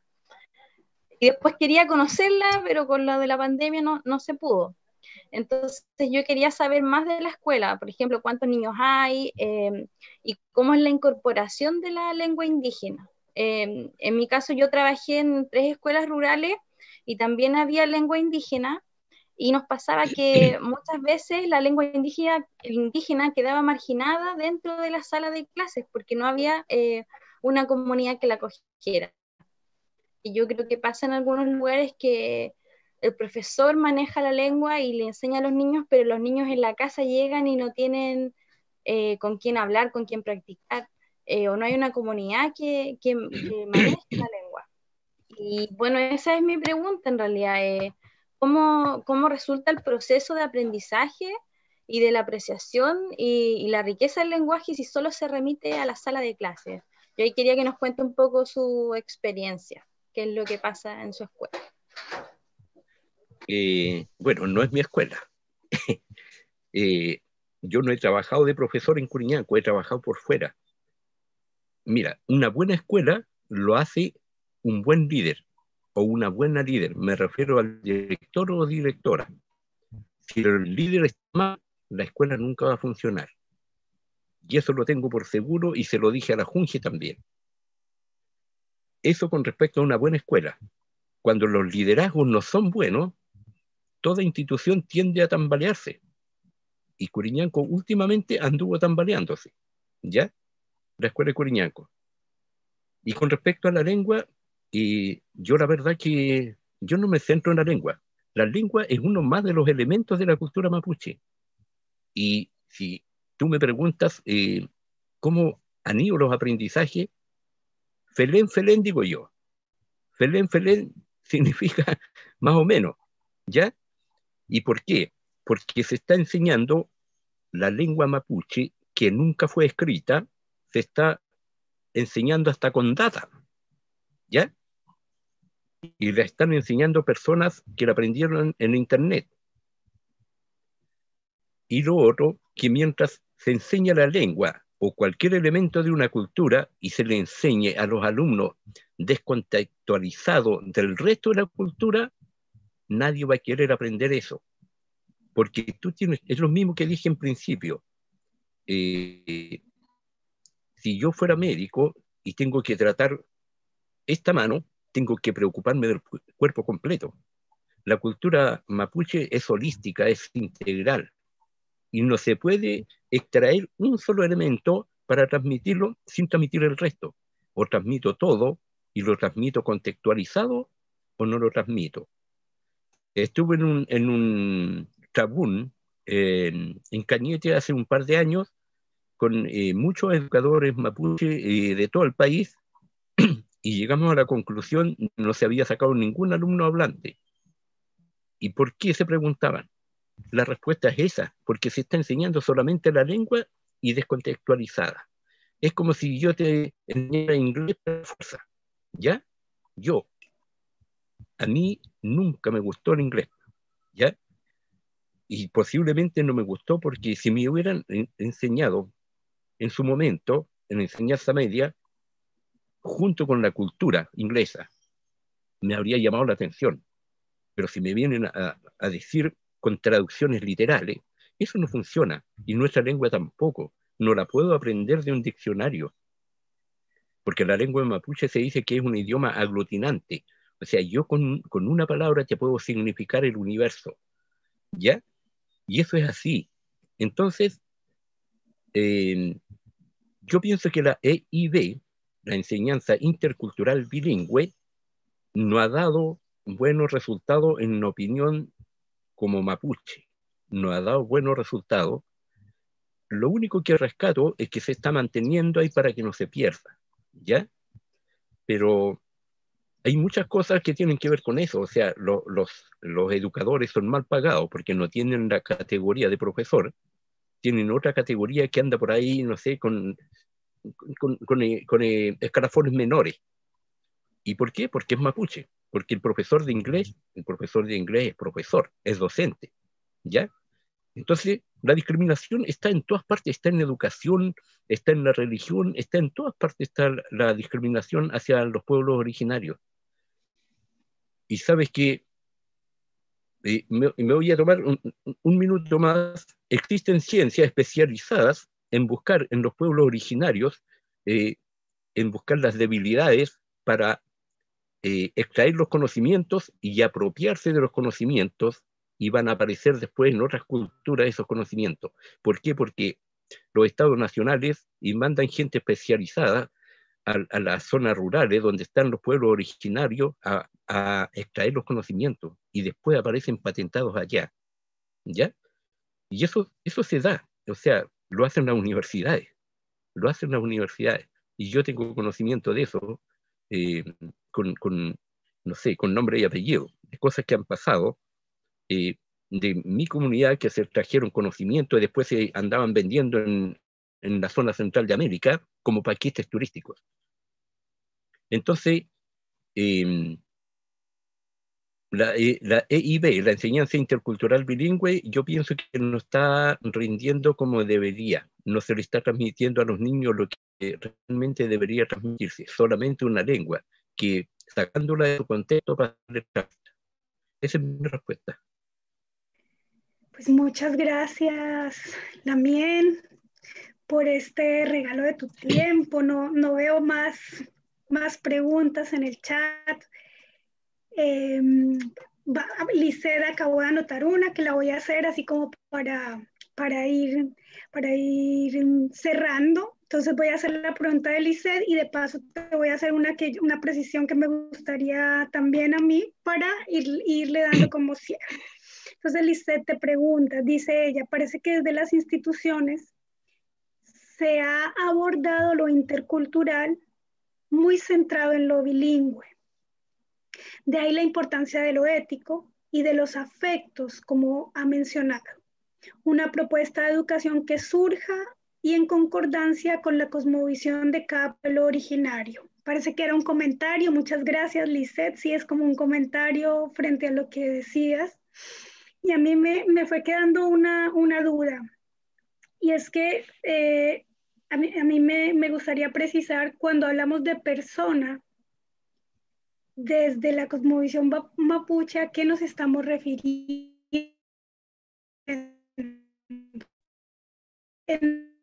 Y después quería conocerla, pero con lo de la pandemia no, no se pudo. Entonces yo quería saber más de la escuela, por ejemplo, cuántos niños hay y cómo es la incorporación de la lengua indígena. en mi caso yo trabajé en tres escuelas rurales y también había lengua indígena y nos pasaba que muchas veces la lengua indígena, indígena quedaba marginada dentro de la sala de clases porque no había eh, una comunidad que la cogiera. Y yo creo que pasa en algunos lugares que el profesor maneja la lengua y le enseña a los niños, pero los niños en la casa llegan y no tienen eh, con quién hablar, con quién practicar, eh, o no hay una comunidad que, que, que maneje la lengua. Y bueno, esa es mi pregunta en realidad. Eh, ¿cómo, ¿Cómo resulta el proceso de aprendizaje y de la apreciación y, la riqueza del lenguaje si solo se remite a la sala de clases? Yo ahí quería que nos cuente un poco su experiencia, qué es lo que pasa en su escuela. eh, bueno, no es mi escuela. Eh, yo no he trabajado de profesor en Curiñanco, he trabajado por fuera. Mira, una buena escuela lo hace un buen líder o una buena líder. Me refiero al director o directora. Si el líder está mal, la escuela nunca va a funcionar. Y eso lo tengo por seguro y se lo dije a la Junge también. Eso con respecto a una buena escuela. Cuando los liderazgos no son buenos, toda institución tiende a tambalearse. Y Curiñanco últimamente anduvo tambaleándose, ¿ya? La escuela de Curiñanco. Y con respecto a la lengua, y yo la verdad que yo no me centro en la lengua. La lengua es uno más de los elementos de la cultura mapuche. Y si tú me preguntas eh, cómo han ido los aprendizajes, felén, felén digo yo. Felén, felén significa más o menos, ¿ya? ¿Y por qué? Porque se está enseñando la lengua mapuche que nunca fue escrita, se está enseñando hasta con data, ¿ya? Y la están enseñando personas que la aprendieron en Internet. Y lo otro, que mientras se enseña la lengua o cualquier elemento de una cultura y se le enseñe a los alumnos descontextualizado del resto de la cultura, nadie va a querer aprender eso. Porque tú tienes, es lo mismo que dije en principio. Eh, si yo fuera médico y tengo que tratar esta mano, tengo que preocuparme del cuerpo completo. La cultura mapuche es holística, es integral. Y no se puede extraer un solo elemento para transmitirlo sin transmitir el resto. O transmito todo y lo transmito contextualizado o no lo transmito. Estuve en un, en tabún en, Cañete hace un par de años con eh, muchos educadores mapuche eh, de todo el país y llegamos a la conclusión no se había sacado ningún alumno hablante. ¿Y por qué se preguntaban? La respuesta es esa, porque se está enseñando solamente la lengua y descontextualizada. Es como si yo te enseñara inglés por fuerza, ¿ya? Yo, a mí nunca me gustó el inglés, ¿ya? Y posiblemente no me gustó porque si me hubieran enseñado en su momento, en enseñanza media, junto con la cultura inglesa, me habría llamado la atención. Pero si me vienen a, decir con traducciones literales, eso no funciona. Y nuestra lengua tampoco. No la puedo aprender de un diccionario. Porque la lengua mapuche se dice que es un idioma aglutinante. O sea, yo con, una palabra te puedo significar el universo. ¿Ya? Y eso es así. Entonces, eh, yo pienso que la EIB, la enseñanza intercultural bilingüe, no ha dado buenos resultados en opinión como mapuche. No ha dado buenos resultados. Lo único que rescato es que se está manteniendo ahí para que no se pierda. ¿Ya? Pero hay muchas cosas que tienen que ver con eso. O sea, los, los educadores son mal pagados porque no tienen la categoría de profesor, tienen otra categoría que anda por ahí, no sé, con, con, con, con eh, escalafones menores. ¿Y por qué? Porque es mapuche. Porque el profesor de inglés, el profesor de inglés es profesor, es docente. ¿Ya? Entonces, la discriminación está en todas partes, está en educación, está en la religión, está en todas partes, está la discriminación hacia los pueblos originarios. Y sabes que, eh, me, voy a tomar un, minuto más, existen ciencias especializadas en buscar en los pueblos originarios, eh, en buscar las debilidades para eh, extraer los conocimientos y apropiarse de los conocimientos y van a aparecer después en otras culturas esos conocimientos. ¿Por qué? Porque los estados nacionales y mandan gente especializada a, las zonas rurales donde están los pueblos originarios a, extraer los conocimientos y después aparecen patentados allá. ¿Ya? Y eso, eso se da, o sea, lo hacen las universidades, lo hacen las universidades. Y yo tengo conocimiento de eso eh, con, no sé, con nombre y apellido, de cosas que han pasado eh, de mi comunidad que se trajeron conocimiento y después se andaban vendiendo en, en la zona central de América como paquetes turísticos. Entonces, em, la, EIB, eh, e la enseñanza intercultural bilingüe, yo pienso que no está rindiendo como debería. No se le está transmitiendo a los niños lo que realmente debería transmitirse, solamente una lengua, que sacándola de su contexto para Esa es mi respuesta. Pues muchas gracias, Lamien, por este regalo de tu tiempo. No, no veo más, más preguntas en el chat. Eh, acabó de anotar una que la voy a hacer así como para, para, ir, para ir cerrando. Entonces voy a hacer la pregunta de Lisset y de paso te voy a hacer una, que, una precisión que me gustaría también a mí para ir, irle dando como cierre. Entonces Lisset te pregunta, dice ella, parece que desde las instituciones se ha abordado lo intercultural muy centrado en lo bilingüe de ahí la importancia de lo ético y de los afectos, como ha mencionado. Una propuesta de educación que surja y en concordancia con la cosmovisión de cada pueblo originario. Parece que era un comentario, muchas gracias Lisette, sí es como un comentario frente a lo que decías. Y a mí me, fue quedando una, duda, y es que eh, a mí, me, me, gustaría precisar cuando hablamos de persona, desde la cosmovisión mapuche, ¿a qué nos estamos refiriendo? En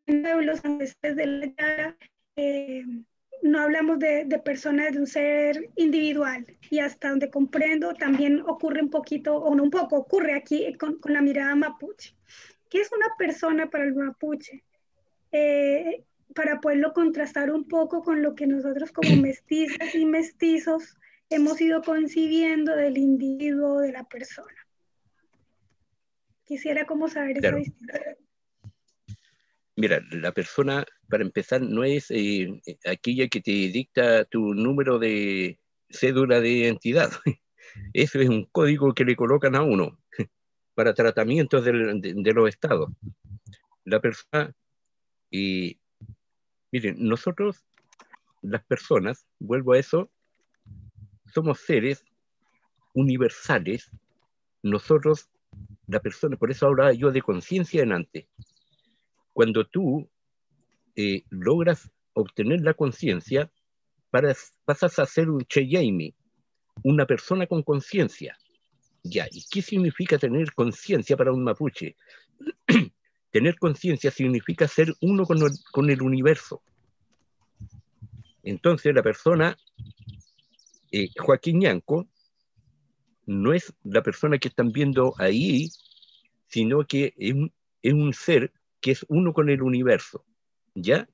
los ancestrales de la eh, no hablamos de, personas de un ser individual y hasta donde comprendo también ocurre un poquito, o no un poco, ocurre aquí con, la mirada mapuche. ¿Qué es una persona para el mapuche? Eh, para poderlo contrastar un poco con lo que nosotros como mestizas y mestizos hemos ido concibiendo del individuo, de la persona. Quisiera como saber esa distinción. Mira, la persona, para empezar, no es eh, aquella que te dicta tu número de cédula de identidad. Eso es un código que le colocan a uno para tratamientos de, los estados. La persona, y miren, nosotros, las personas, vuelvo a eso, somos seres universales, nosotros, la persona, por eso hablaba yo de conciencia en antes. Cuando tú eh, logras obtener la conciencia, pasas a ser un Cheyami, una persona con conciencia. Ya, ¿y qué significa tener conciencia para un mapuche? tener conciencia significa ser uno con con el universo. Entonces la persona eh, Joaquín Ñanco no es la persona que están viendo ahí, sino que es un, ser que es uno con el universo. ¿Ya?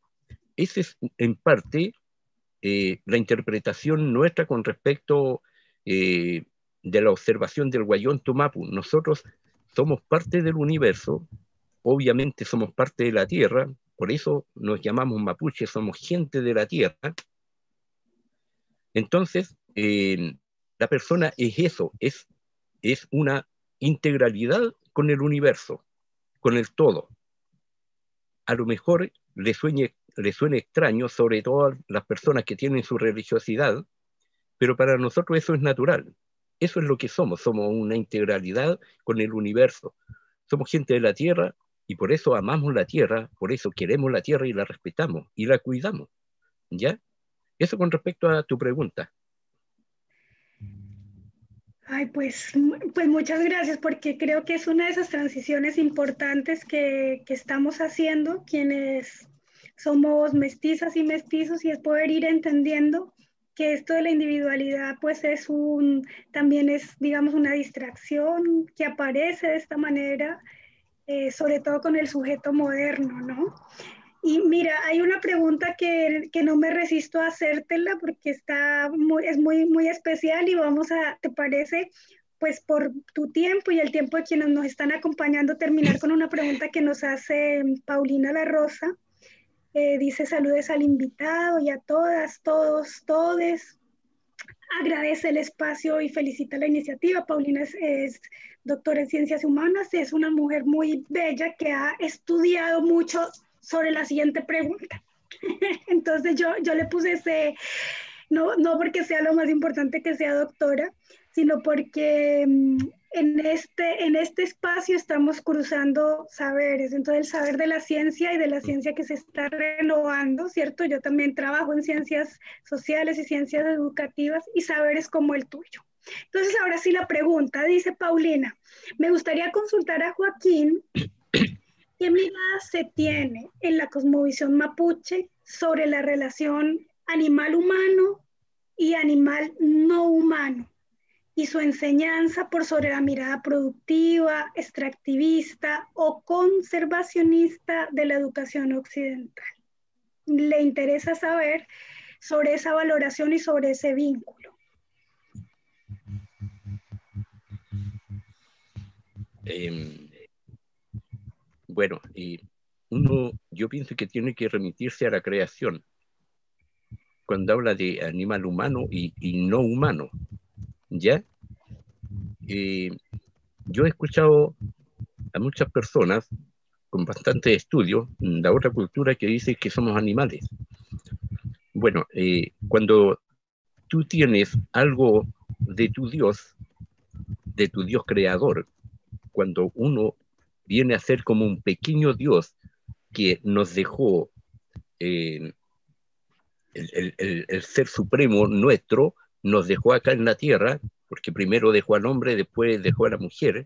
Esa es en parte eh, la interpretación nuestra con respecto eh, de la observación del Guayón Tomapu. Nosotros somos parte del universo, obviamente somos parte de la Tierra, por eso nos llamamos mapuche, somos gente de la Tierra. Entonces, la persona es eso, es, es una integralidad con el universo, con el todo. A lo mejor le suene, le suene extraño, sobre todo a las personas que tienen su religiosidad, pero para nosotros eso es natural. Eso es lo que somos, somos una integralidad con el universo. Somos gente de la tierra y por eso amamos la tierra, por eso queremos la tierra y la respetamos y la cuidamos. ¿Ya? Eso con respecto a tu pregunta. Ay, pues, pues muchas gracias porque creo que es una de esas transiciones importantes que, que estamos haciendo quienes somos mestizas y mestizos y es poder ir entendiendo que esto de la individualidad pues es un, también es digamos una distracción que aparece de esta manera, eh, sobre todo con el sujeto moderno, ¿no? Y mira, hay una pregunta que, que, no me resisto a hacértela porque está muy, es muy, muy especial y vamos a, ¿te parece? Pues por tu tiempo y el tiempo de quienes nos están acompañando, terminar con una pregunta que nos hace Paulina La Rosa. Eh, dice saludes al invitado y a todas, todos, todes. Agradece el espacio y felicita la iniciativa. Paulina es, es doctora en ciencias humanas, es una mujer muy bella que ha estudiado mucho sobre la siguiente pregunta. Entonces yo, yo le puse ese, no, no porque sea lo más importante que sea doctora, sino porque mm, en este, en este espacio estamos cruzando saberes, entonces el saber de la ciencia y de la ciencia que se está renovando, ¿cierto? Yo también trabajo en ciencias sociales y ciencias educativas y saberes como el tuyo. Entonces, ahora sí la pregunta, dice Paulina, me gustaría consultar a Joaquín qué mirada se tiene en la cosmovisión mapuche sobre la relación animal-humano y animal no humano y su enseñanza por sobre la mirada productiva, extractivista o conservacionista de la educación occidental. Le interesa saber sobre esa valoración y sobre ese vínculo. Em, bueno, y uno, yo pienso que tiene que remitirse a la creación cuando habla de animal humano y, no humano, ¿ya? Eh, yo he escuchado a muchas personas con bastante estudio de otra cultura que dice que somos animales. Bueno, eh, cuando tú tienes algo de tu Dios, de tu Dios creador, cuando uno viene a ser como un pequeño Dios que nos dejó eh, el, ser supremo nuestro, nos dejó acá en la tierra, porque primero dejó al hombre, después dejó a la mujer.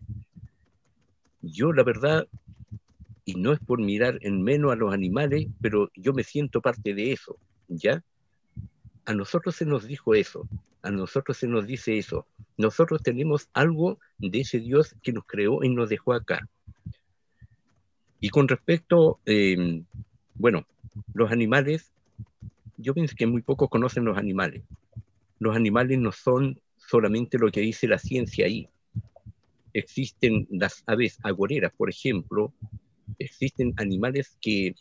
Yo la verdad, y no es por mirar en menos a los animales, pero yo me siento parte de eso, ¿ya? A nosotros se nos dijo eso, a nosotros se nos dice eso. Nosotros tenemos algo de ese Dios que nos creó y nos dejó acá. Y con respecto, eh, bueno, los animales, yo pienso que muy pocos conocen los animales. Los animales no son solamente lo que dice la ciencia ahí. Existen las aves agoreras, por ejemplo, existen animales que,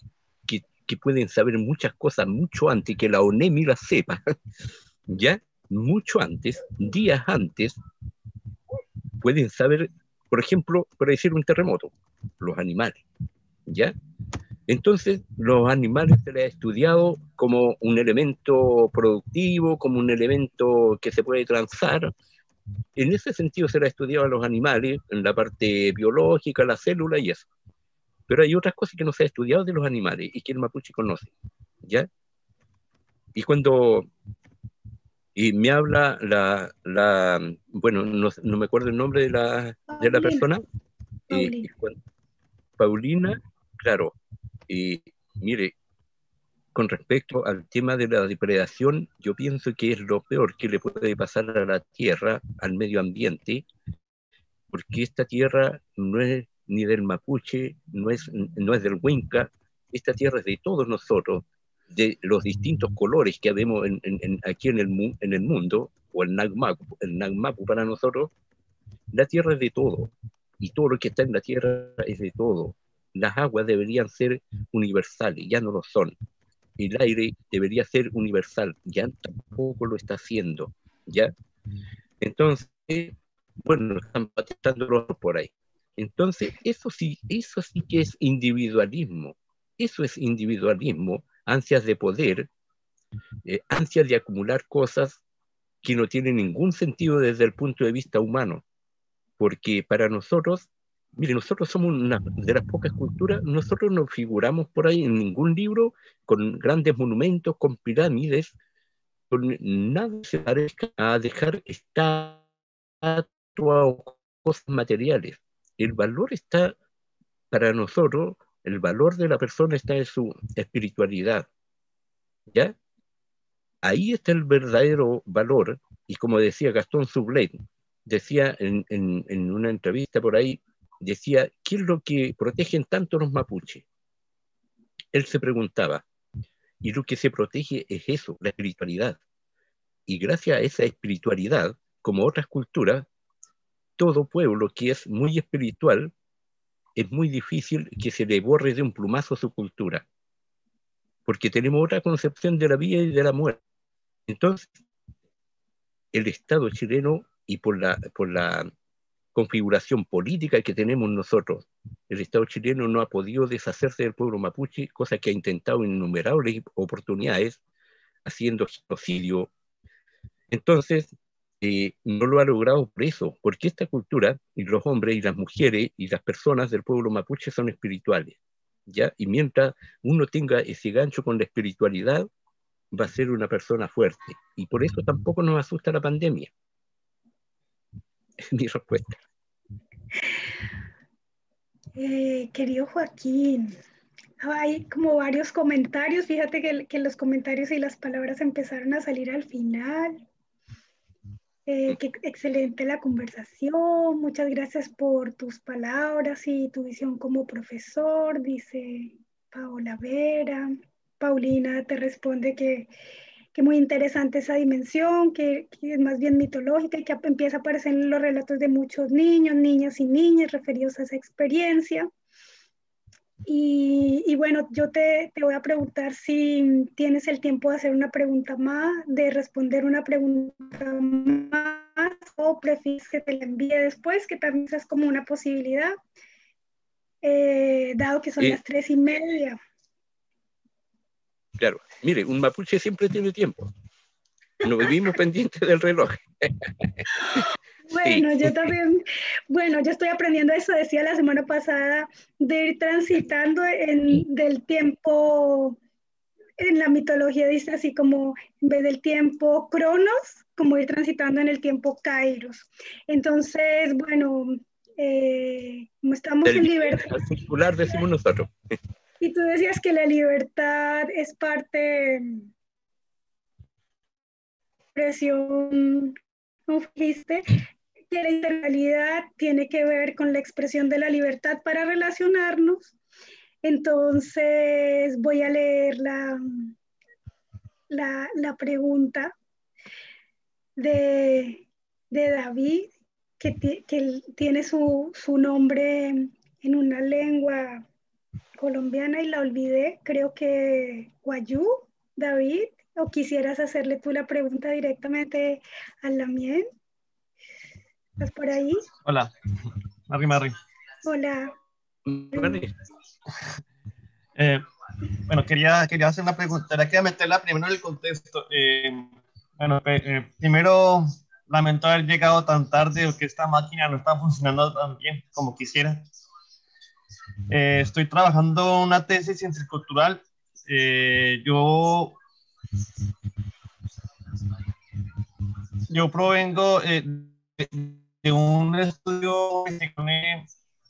que, pueden saber muchas cosas mucho antes que la ONEMI las sepa, ¿ya? mucho antes, días antes, pueden saber, por ejemplo, predecir un terremoto, los animales, ¿ya? Entonces, los animales se les ha estudiado como un elemento productivo, como un elemento que se puede transar. En ese sentido se les ha estudiado a los animales, en la parte biológica, la célula y eso. Pero hay otras cosas que no se ha estudiado de los animales y que el mapuche conoce, ¿ya? Y cuando y me habla la, la bueno, no, no, me acuerdo el nombre de la, de la persona. Paulina. Paulina, claro. Y mire, con respecto al tema de la depredación, yo pienso que es lo peor que le puede pasar a la tierra, al medio ambiente, porque esta tierra no es ni del mapuche, no es, no es del huenca, esta tierra es de todos nosotros, de los distintos colores que vemos aquí en el, en el mundo, o el Nagmapu, el Nagmapu para nosotros, la tierra es de todo, y todo lo que está en la tierra es de todo. Las aguas deberían ser universales, ya no lo son. El aire debería ser universal, ya tampoco lo está haciendo, ¿ya? Entonces, bueno, están patentando por ahí. Entonces, eso sí, eso sí que es individualismo. Eso es individualismo ansias de poder, eh, ansias de acumular cosas que no tienen ningún sentido desde el punto de vista humano, porque para nosotros, mire, nosotros somos una de las pocas culturas, nosotros no figuramos por ahí en ningún libro con grandes monumentos, con pirámides, con nada se parezca a dejar estatua o cosas materiales. El valor está para nosotros el valor de la persona está en su espiritualidad. ¿Ya? Ahí está el verdadero valor. Y como decía Gastón Sublet, decía en, en, una entrevista por ahí, decía, ¿qué es lo que protegen tanto los mapuches? Él se preguntaba, y lo que se protege es eso, la espiritualidad. Y gracias a esa espiritualidad, como otras culturas, todo pueblo que es muy espiritual es muy difícil que se le borre de un plumazo su cultura, porque tenemos otra concepción de la vida y de la muerte. Entonces, el Estado chileno y por la, por la configuración política que tenemos nosotros, el Estado chileno no ha podido deshacerse del pueblo mapuche, cosa que ha intentado en innumerables oportunidades, haciendo genocidio. Entonces, eh, no lo ha logrado por eso, porque esta cultura y los hombres y las mujeres y las personas del pueblo mapuche son espirituales. ¿ya? Y mientras uno tenga ese gancho con la espiritualidad, va a ser una persona fuerte. Y por eso tampoco nos asusta la pandemia. Mi respuesta. Eh, querido Joaquín, hay como varios comentarios. Fíjate que, que, los comentarios y las palabras empezaron a salir al final. Eh, qué excelente la conversación. Muchas gracias por tus palabras y tu visión como profesor, dice Paola Vera. Paulina te responde que, que muy interesante esa dimensión, que, que, es más bien mitológica y que empieza a aparecer en los relatos de muchos niños, niñas y niñas referidos a esa experiencia. Y, y, bueno, yo te, te, voy a preguntar si tienes el tiempo de hacer una pregunta más, de responder una pregunta más, o prefieres que te la envíe después, que también es como una posibilidad, eh, dado que son las tres y media. Claro, mire, un mapuche siempre tiene tiempo. No vivimos pendientes del reloj. Bueno, yo también, bueno, yo estoy aprendiendo eso, decía la semana pasada, de ir transitando en, del tiempo, en la mitología dice así como, en vez del tiempo cronos, como ir transitando en el tiempo kairos. Entonces, bueno, eh, como estamos en libertad. circular decimos nosotros. Y tú decías que la libertad es parte presión, ¿cómo que la integralidad tiene que ver con la expresión de la libertad para relacionarnos. Entonces voy a leer la, la, pregunta de, David, que, que tiene su, su, nombre en una lengua colombiana y la olvidé, creo que Guayú, David, o quisieras hacerle tú la pregunta directamente a la miel. ¿Estás por ahí? Hola, Mari Mari. Hola. Eh, bueno, quería, quería hacer una pregunta, quería meterla primero en el contexto. Eh, bueno, eh, primero lamento haber llegado tan tarde o que esta máquina no está funcionando tan bien como quisiera. Estoy trabajando una tesis intercultural. yo yo provengo de un estudio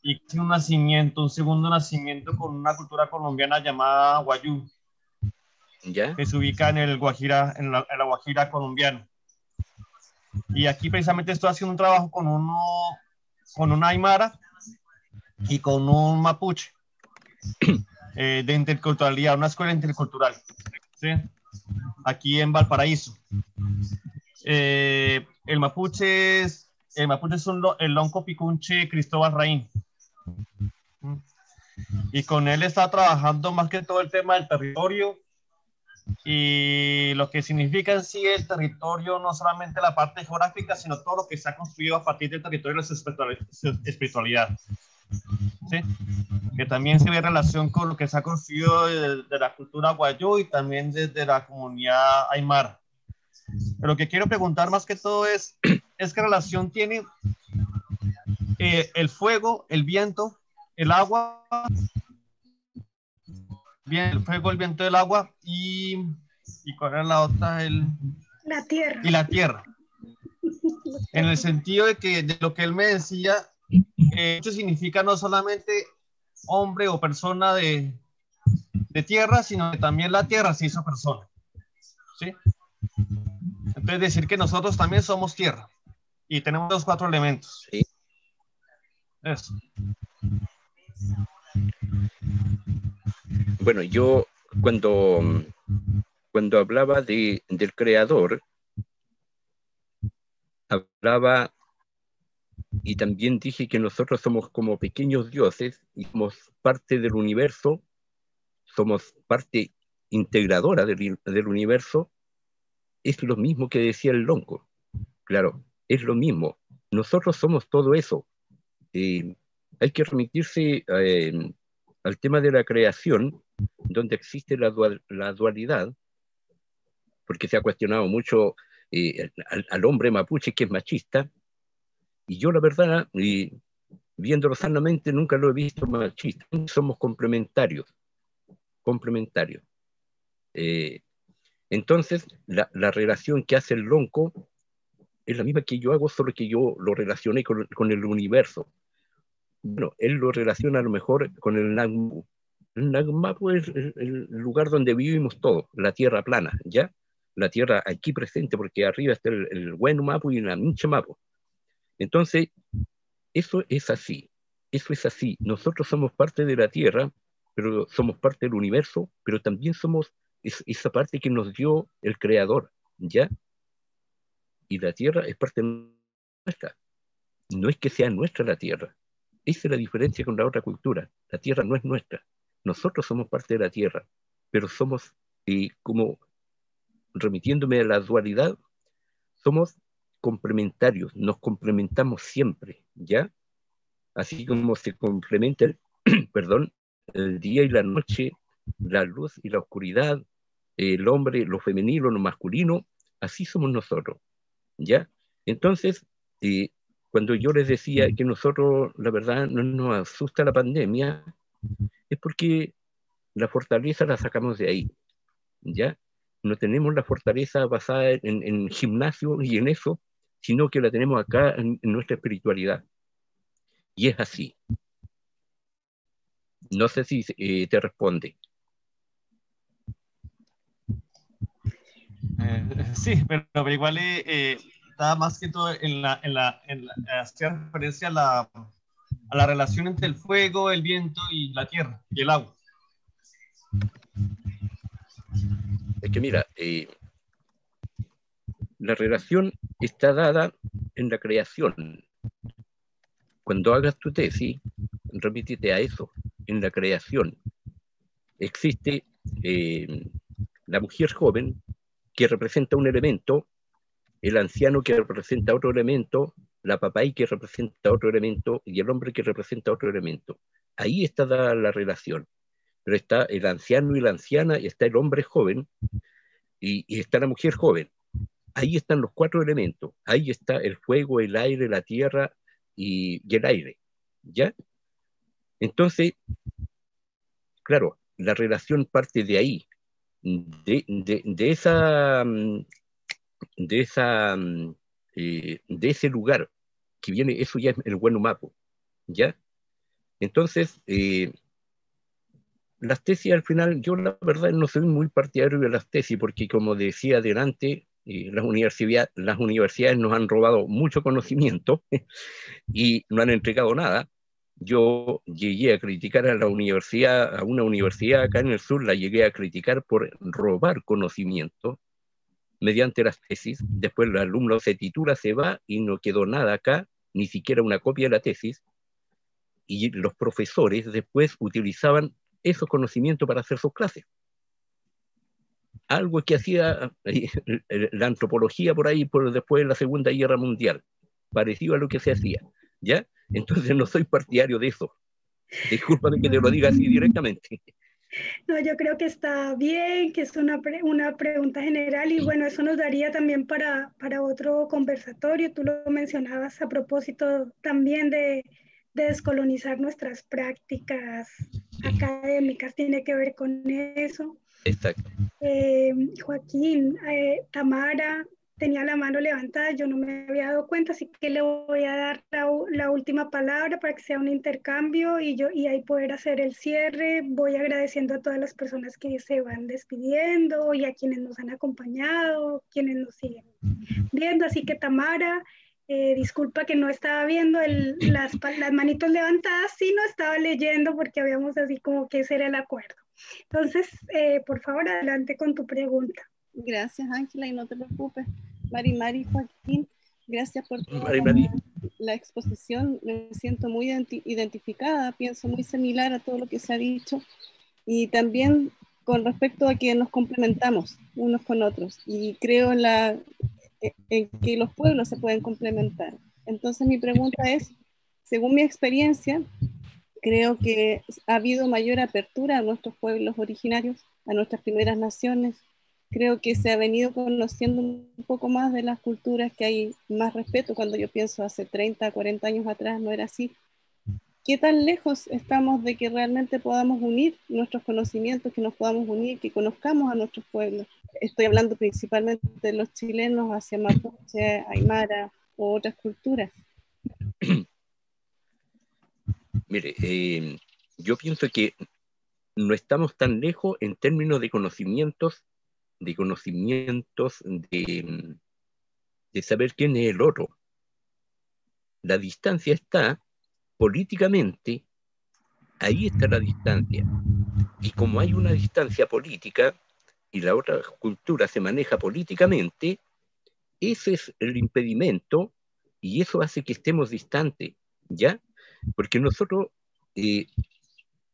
y un nacimiento, un segundo nacimiento con una cultura colombiana llamada Guayú, que se ubica en el Guajira, en la, Guajira colombiana. Y aquí precisamente estoy haciendo un trabajo con uno, con una aymara y con un mapuche eh, de interculturalidad, una escuela intercultural, ¿sí? aquí en Valparaíso. Eh, el mapuche es el Mapuche es el lonco picunche Cristóbal Raín. Y con él está trabajando más que todo el tema del territorio y lo que significa en sí el territorio, no solamente la parte geográfica, sino todo lo que se ha construido a partir del territorio de su espiritualidad. ¿Sí? Que también se ve en relación con lo que se ha construido de, la cultura guayú y también desde la comunidad aymara. Pero lo que quiero preguntar más que todo es, ¿es qué relación tiene eh, el fuego, el viento, el agua? Bien, el fuego, el viento, el agua y, y cuál era la otra, el... La tierra. Y la tierra. En el sentido de que de lo que él me decía, eh, esto significa no solamente hombre o persona de, de tierra, sino que también la tierra se hizo persona. ¿Sí? Entonces decir que nosotros también somos tierra y tenemos los cuatro elementos. Sí. Eso. Bueno, yo cuando, cuando hablaba de, del creador, hablaba y también dije que nosotros somos como pequeños dioses y somos parte del universo, somos parte integradora del, universo es lo mismo que decía el lonco. Claro, es lo mismo. Nosotros somos todo eso. Eh, hay que remitirse eh, al tema de la creación, donde existe la, dualidad, porque se ha cuestionado mucho eh, al, hombre mapuche que es machista. Y yo la verdad, y viéndolo sanamente, nunca lo he visto machista. Somos complementarios, complementarios. Eh, entonces, la, la, relación que hace el lonco es la misma que yo hago, solo que yo lo relacioné con, con el universo. Bueno, él lo relaciona a lo mejor con el Nagmapu. El Nagmapu es el, lugar donde vivimos todos, la tierra plana, ¿ya? La tierra aquí presente, porque arriba está el, el Bueno Mapu y la Mincha Mapu. Entonces, eso es así, eso es así. Nosotros somos parte de la tierra, pero somos parte del universo, pero también somos esa parte que nos dio el creador, ¿ya? Y la tierra es parte nuestra. No es que sea nuestra la tierra. Esa es la diferencia con la otra cultura. La tierra no es nuestra. Nosotros somos parte de la tierra, pero somos, y como remitiéndome a la dualidad, somos complementarios, nos complementamos siempre, ¿ya? Así como se complementa el, perdón, el día y la noche, la luz y la oscuridad, el hombre, lo femenino, lo masculino, así somos nosotros, ¿ya? Entonces, eh, cuando yo les decía que nosotros, la verdad, no nos asusta la pandemia, es porque la fortaleza la sacamos de ahí, ¿ya? No tenemos la fortaleza basada en, gimnasio y en eso, sino que la tenemos acá en, nuestra espiritualidad. Y es así. No sé si eh, te responde. Eh, sí, pero, igual eh, está más que todo en la, en la, en referencia a la, a la relación entre el fuego, el viento y la tierra y el agua. Es que mira, eh, la relación está dada en la creación. Cuando hagas tu tesis, remítete a eso, en la creación. Existe la mujer joven que representa un elemento, el anciano que representa otro elemento, la papay que representa otro elemento y el hombre que representa otro elemento. Ahí está la relación. Pero está el anciano y la anciana, y está el hombre joven, y, está la mujer joven. Ahí están los cuatro elementos. Ahí está el fuego, el aire, la tierra y, el aire. ¿Ya? Entonces, claro, la relación parte de ahí, de, esa, mm, de, esa, mm, eh, de ese lugar que viene, eso ya es el buen mapo, ¿ya? Entonces, eh, las tesis al final, yo la verdad no soy muy partidario de las tesis, porque como decía adelante, eh, las, universidades, las universidades nos han robado mucho conocimiento y no han entregado nada, yo llegué a criticar a la universidad, a una universidad acá en el sur, la llegué a criticar por robar conocimiento mediante las tesis. Después el alumno se titula, se va y no quedó nada acá, ni siquiera una copia de la tesis. Y los profesores después utilizaban esos conocimientos para hacer sus clases. Algo que hacía eh, la antropología por ahí, por después de la Segunda Guerra Mundial, parecido a lo que se hacía. ¿Ya? Entonces no soy partidario de eso. Discúlpame que te lo diga así directamente. No, yo creo que está bien, que es una, una pregunta general y bueno, eso nos daría también para, para otro conversatorio. Tú lo mencionabas a propósito también de, de descolonizar nuestras prácticas académicas, tiene que ver con eso. Exacto. Eh, Joaquín, eh, Tamara, tenía la mano levantada, yo no me había dado cuenta, así que le voy a dar la, última palabra para que sea un intercambio y, yo, y ahí poder hacer el cierre. Voy agradeciendo a todas las personas que se van despidiendo y a quienes nos han acompañado, quienes nos siguen viendo. Así que Tamara, eh, disculpa que no estaba viendo las, las manitos levantadas, sí no estaba leyendo porque habíamos así como que ese era el acuerdo. Entonces, eh, por favor, adelante con tu pregunta. Gracias, Ángela, y no te preocupes. Mari Mari Joaquín, gracias por La, exposición. Me siento muy identificada, pienso muy similar a todo lo que se ha dicho. Y también con respecto a que nos complementamos unos con otros. Y creo en, la, en que los pueblos se pueden complementar. Entonces mi pregunta es, según mi experiencia, creo que ha habido mayor apertura a nuestros pueblos originarios, a nuestras primeras naciones, creo que se ha venido conociendo un poco más de las culturas, que hay más respeto. Cuando yo pienso hace 30, 40 años atrás no era así. ¿Qué tan lejos estamos de que realmente podamos unir nuestros conocimientos, que nos podamos unir, que conozcamos a nuestros pueblos? Estoy hablando principalmente de los chilenos hacia Mapuche, Aymara o otras culturas. Mire, eh, yo pienso que no estamos tan lejos en términos de conocimientos de conocimientos, de, saber quién es el otro. La distancia está políticamente, ahí está la distancia. Y como hay una distancia política y la otra cultura se maneja políticamente, ese es el impedimento y eso hace que estemos distantes, ¿ya? Porque nosotros, eh,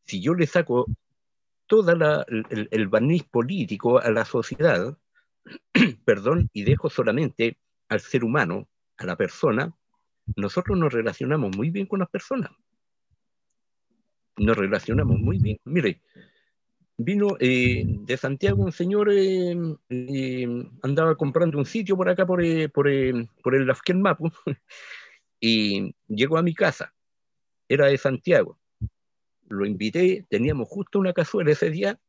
si yo le saco todo el, el, barniz político a la sociedad, perdón, y dejo solamente al ser humano, a la persona, nosotros nos relacionamos muy bien con las personas. Nos relacionamos muy bien. Mire, vino eh, de Santiago un señor, eh, eh, andaba comprando un sitio por acá, por, por, por el Lafken Mapu, y llegó a mi casa. Era de Santiago lo invité, teníamos justo una cazuela ese día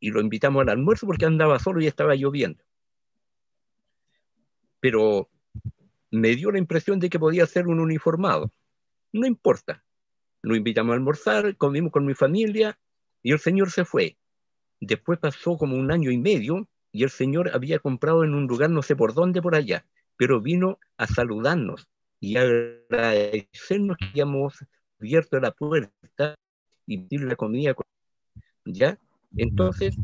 y lo invitamos al almuerzo porque andaba solo y estaba lloviendo. Pero me dio la impresión de que podía ser un uniformado. No importa. Lo invitamos a almorzar, comimos con mi familia y el señor se fue. Después pasó como un año y medio y el señor había comprado en un lugar no sé por dónde por allá, pero vino a saludarnos y agradecernos que habíamos abierto la puerta y la comida. ¿Ya? Entonces,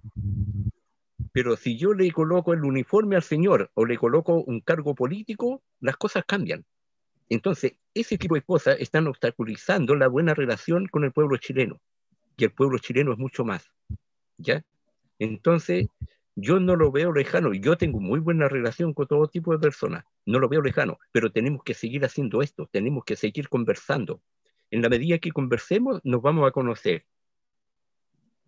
pero si yo le coloco el uniforme al señor o le coloco un cargo político, las cosas cambian. Entonces, ese tipo de cosas están obstaculizando la buena relación con el pueblo chileno. Y el pueblo chileno es mucho más. ¿Ya? Entonces, yo no lo veo lejano. Yo tengo muy buena relación con todo tipo de personas. No lo veo lejano, pero tenemos que seguir haciendo esto. Tenemos que seguir conversando en la medida que conversemos, nos vamos a conocer.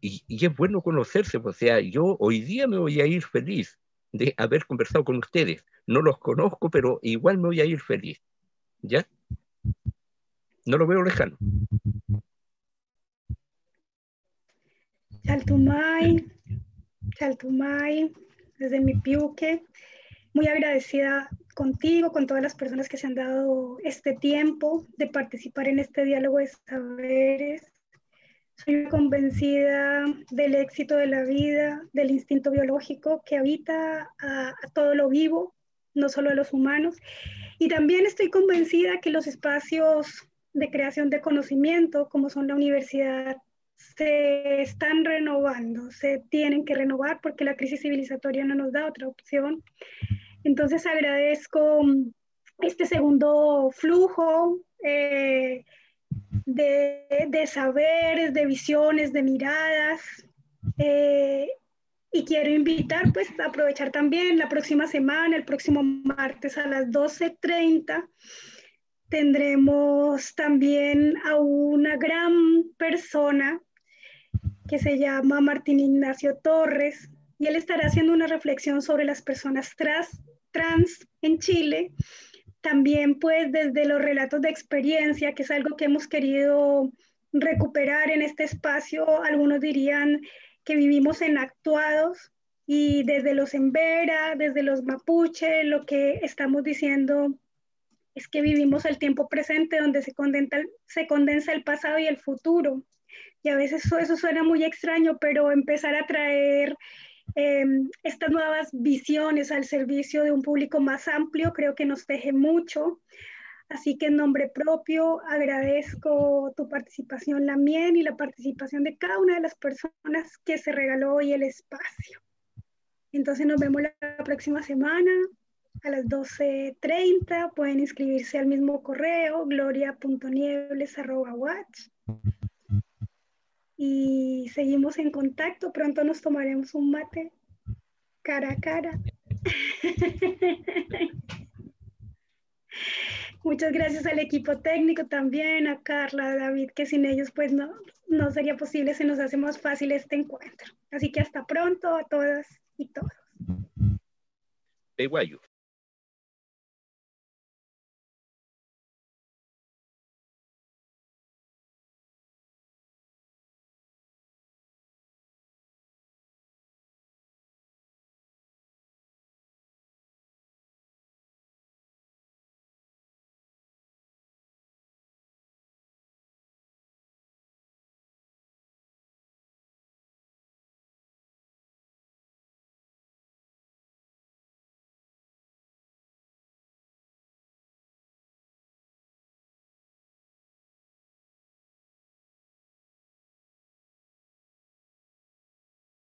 Y, es bueno conocerse, pues, o sea, yo hoy día me voy a ir feliz de haber conversado con ustedes. No los conozco, pero igual me voy a ir feliz. ¿Ya? No lo veo lejano. Chaltumay, Chaltumay, desde mi piuque, muy agradecida contigo, con todas las personas que se han dado este tiempo de participar en este diálogo de saberes. Soy convencida del éxito de la vida, del instinto biológico que habita a, todo lo vivo, no solo a los humanos. Y también estoy convencida que los espacios de creación de conocimiento, como son la universidad, se están renovando, se tienen que renovar porque la crisis civilizatoria no nos da otra opción. Entonces agradezco mm, este segundo flujo eh, de, saberes, de visiones, de miradas. Eh, y quiero invitar, pues, a aprovechar también la próxima semana, el próximo martes a las 12.30, tendremos también a una gran persona que se llama Martín Ignacio Torres, y él estará haciendo una reflexión sobre las personas trans trans en Chile, también pues desde los relatos de experiencia, que es algo que hemos querido recuperar en este espacio, algunos dirían que vivimos en actuados y desde los Embera, desde los Mapuche, lo que estamos diciendo es que vivimos el tiempo presente donde se condensa, se condensa el pasado y el futuro. Y a veces eso, eso suena muy extraño, pero empezar a traer Em, estas nuevas visiones al servicio de un público más amplio creo que nos deje mucho. Así que en nombre propio agradezco tu participación, la y la participación de cada una de las personas que se regaló hoy el espacio. Entonces nos vemos la próxima semana a las 12.30. Pueden inscribirse al mismo correo, gloria.niebles.watch y seguimos en contacto. Pronto nos tomaremos un mate cara a cara. Muchas gracias al equipo técnico también, a Carla, a David, que sin ellos pues no, no sería posible, se nos hace más fácil este encuentro. Así que hasta pronto a todas y todos. Peguayo.